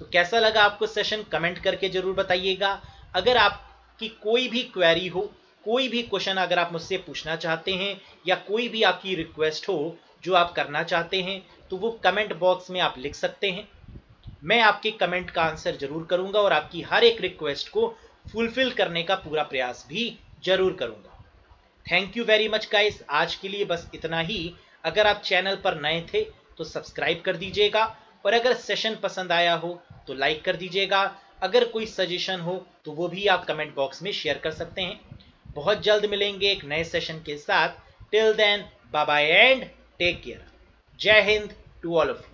तो कैसा लगा आपको सेशन कमेंट करके ज़रूर बताइएगा। अगर आपकी कोई भी क्वेरी हो, कोई भी क्वेश्चन अगर आप मुझसे पूछना चाहते हैं या कोई भी आपकी रिक्वेस्ट हो जो आप करना चाहते हैं तो वो कमेंट बॉक्स में आप लिख सकते हैं। मैं आपके कमेंट का आंसर ज़रूर करूँगा और आपकी हर एक रिक्वेस्ट को फुलफिल करने का पूरा प्रयास भी ज़रूर करूँगा। Thank you very much guys आज के लिए बस इतना ही। अगर आप चैनल पर नए थे तो सब्सक्राइब कर दीजिएगा। और अगर सेशन पसंद आया हो तो लाइक कर दीजिएगा। अगर कोई सजेशन हो तो वो भी आप कमेंट बॉक्स में शेयर कर सकते हैं। बहुत जल्द मिलेंगे एक नए सेशन के साथ। Till then bye and take care जय हिंद टू ऑल ऑफ़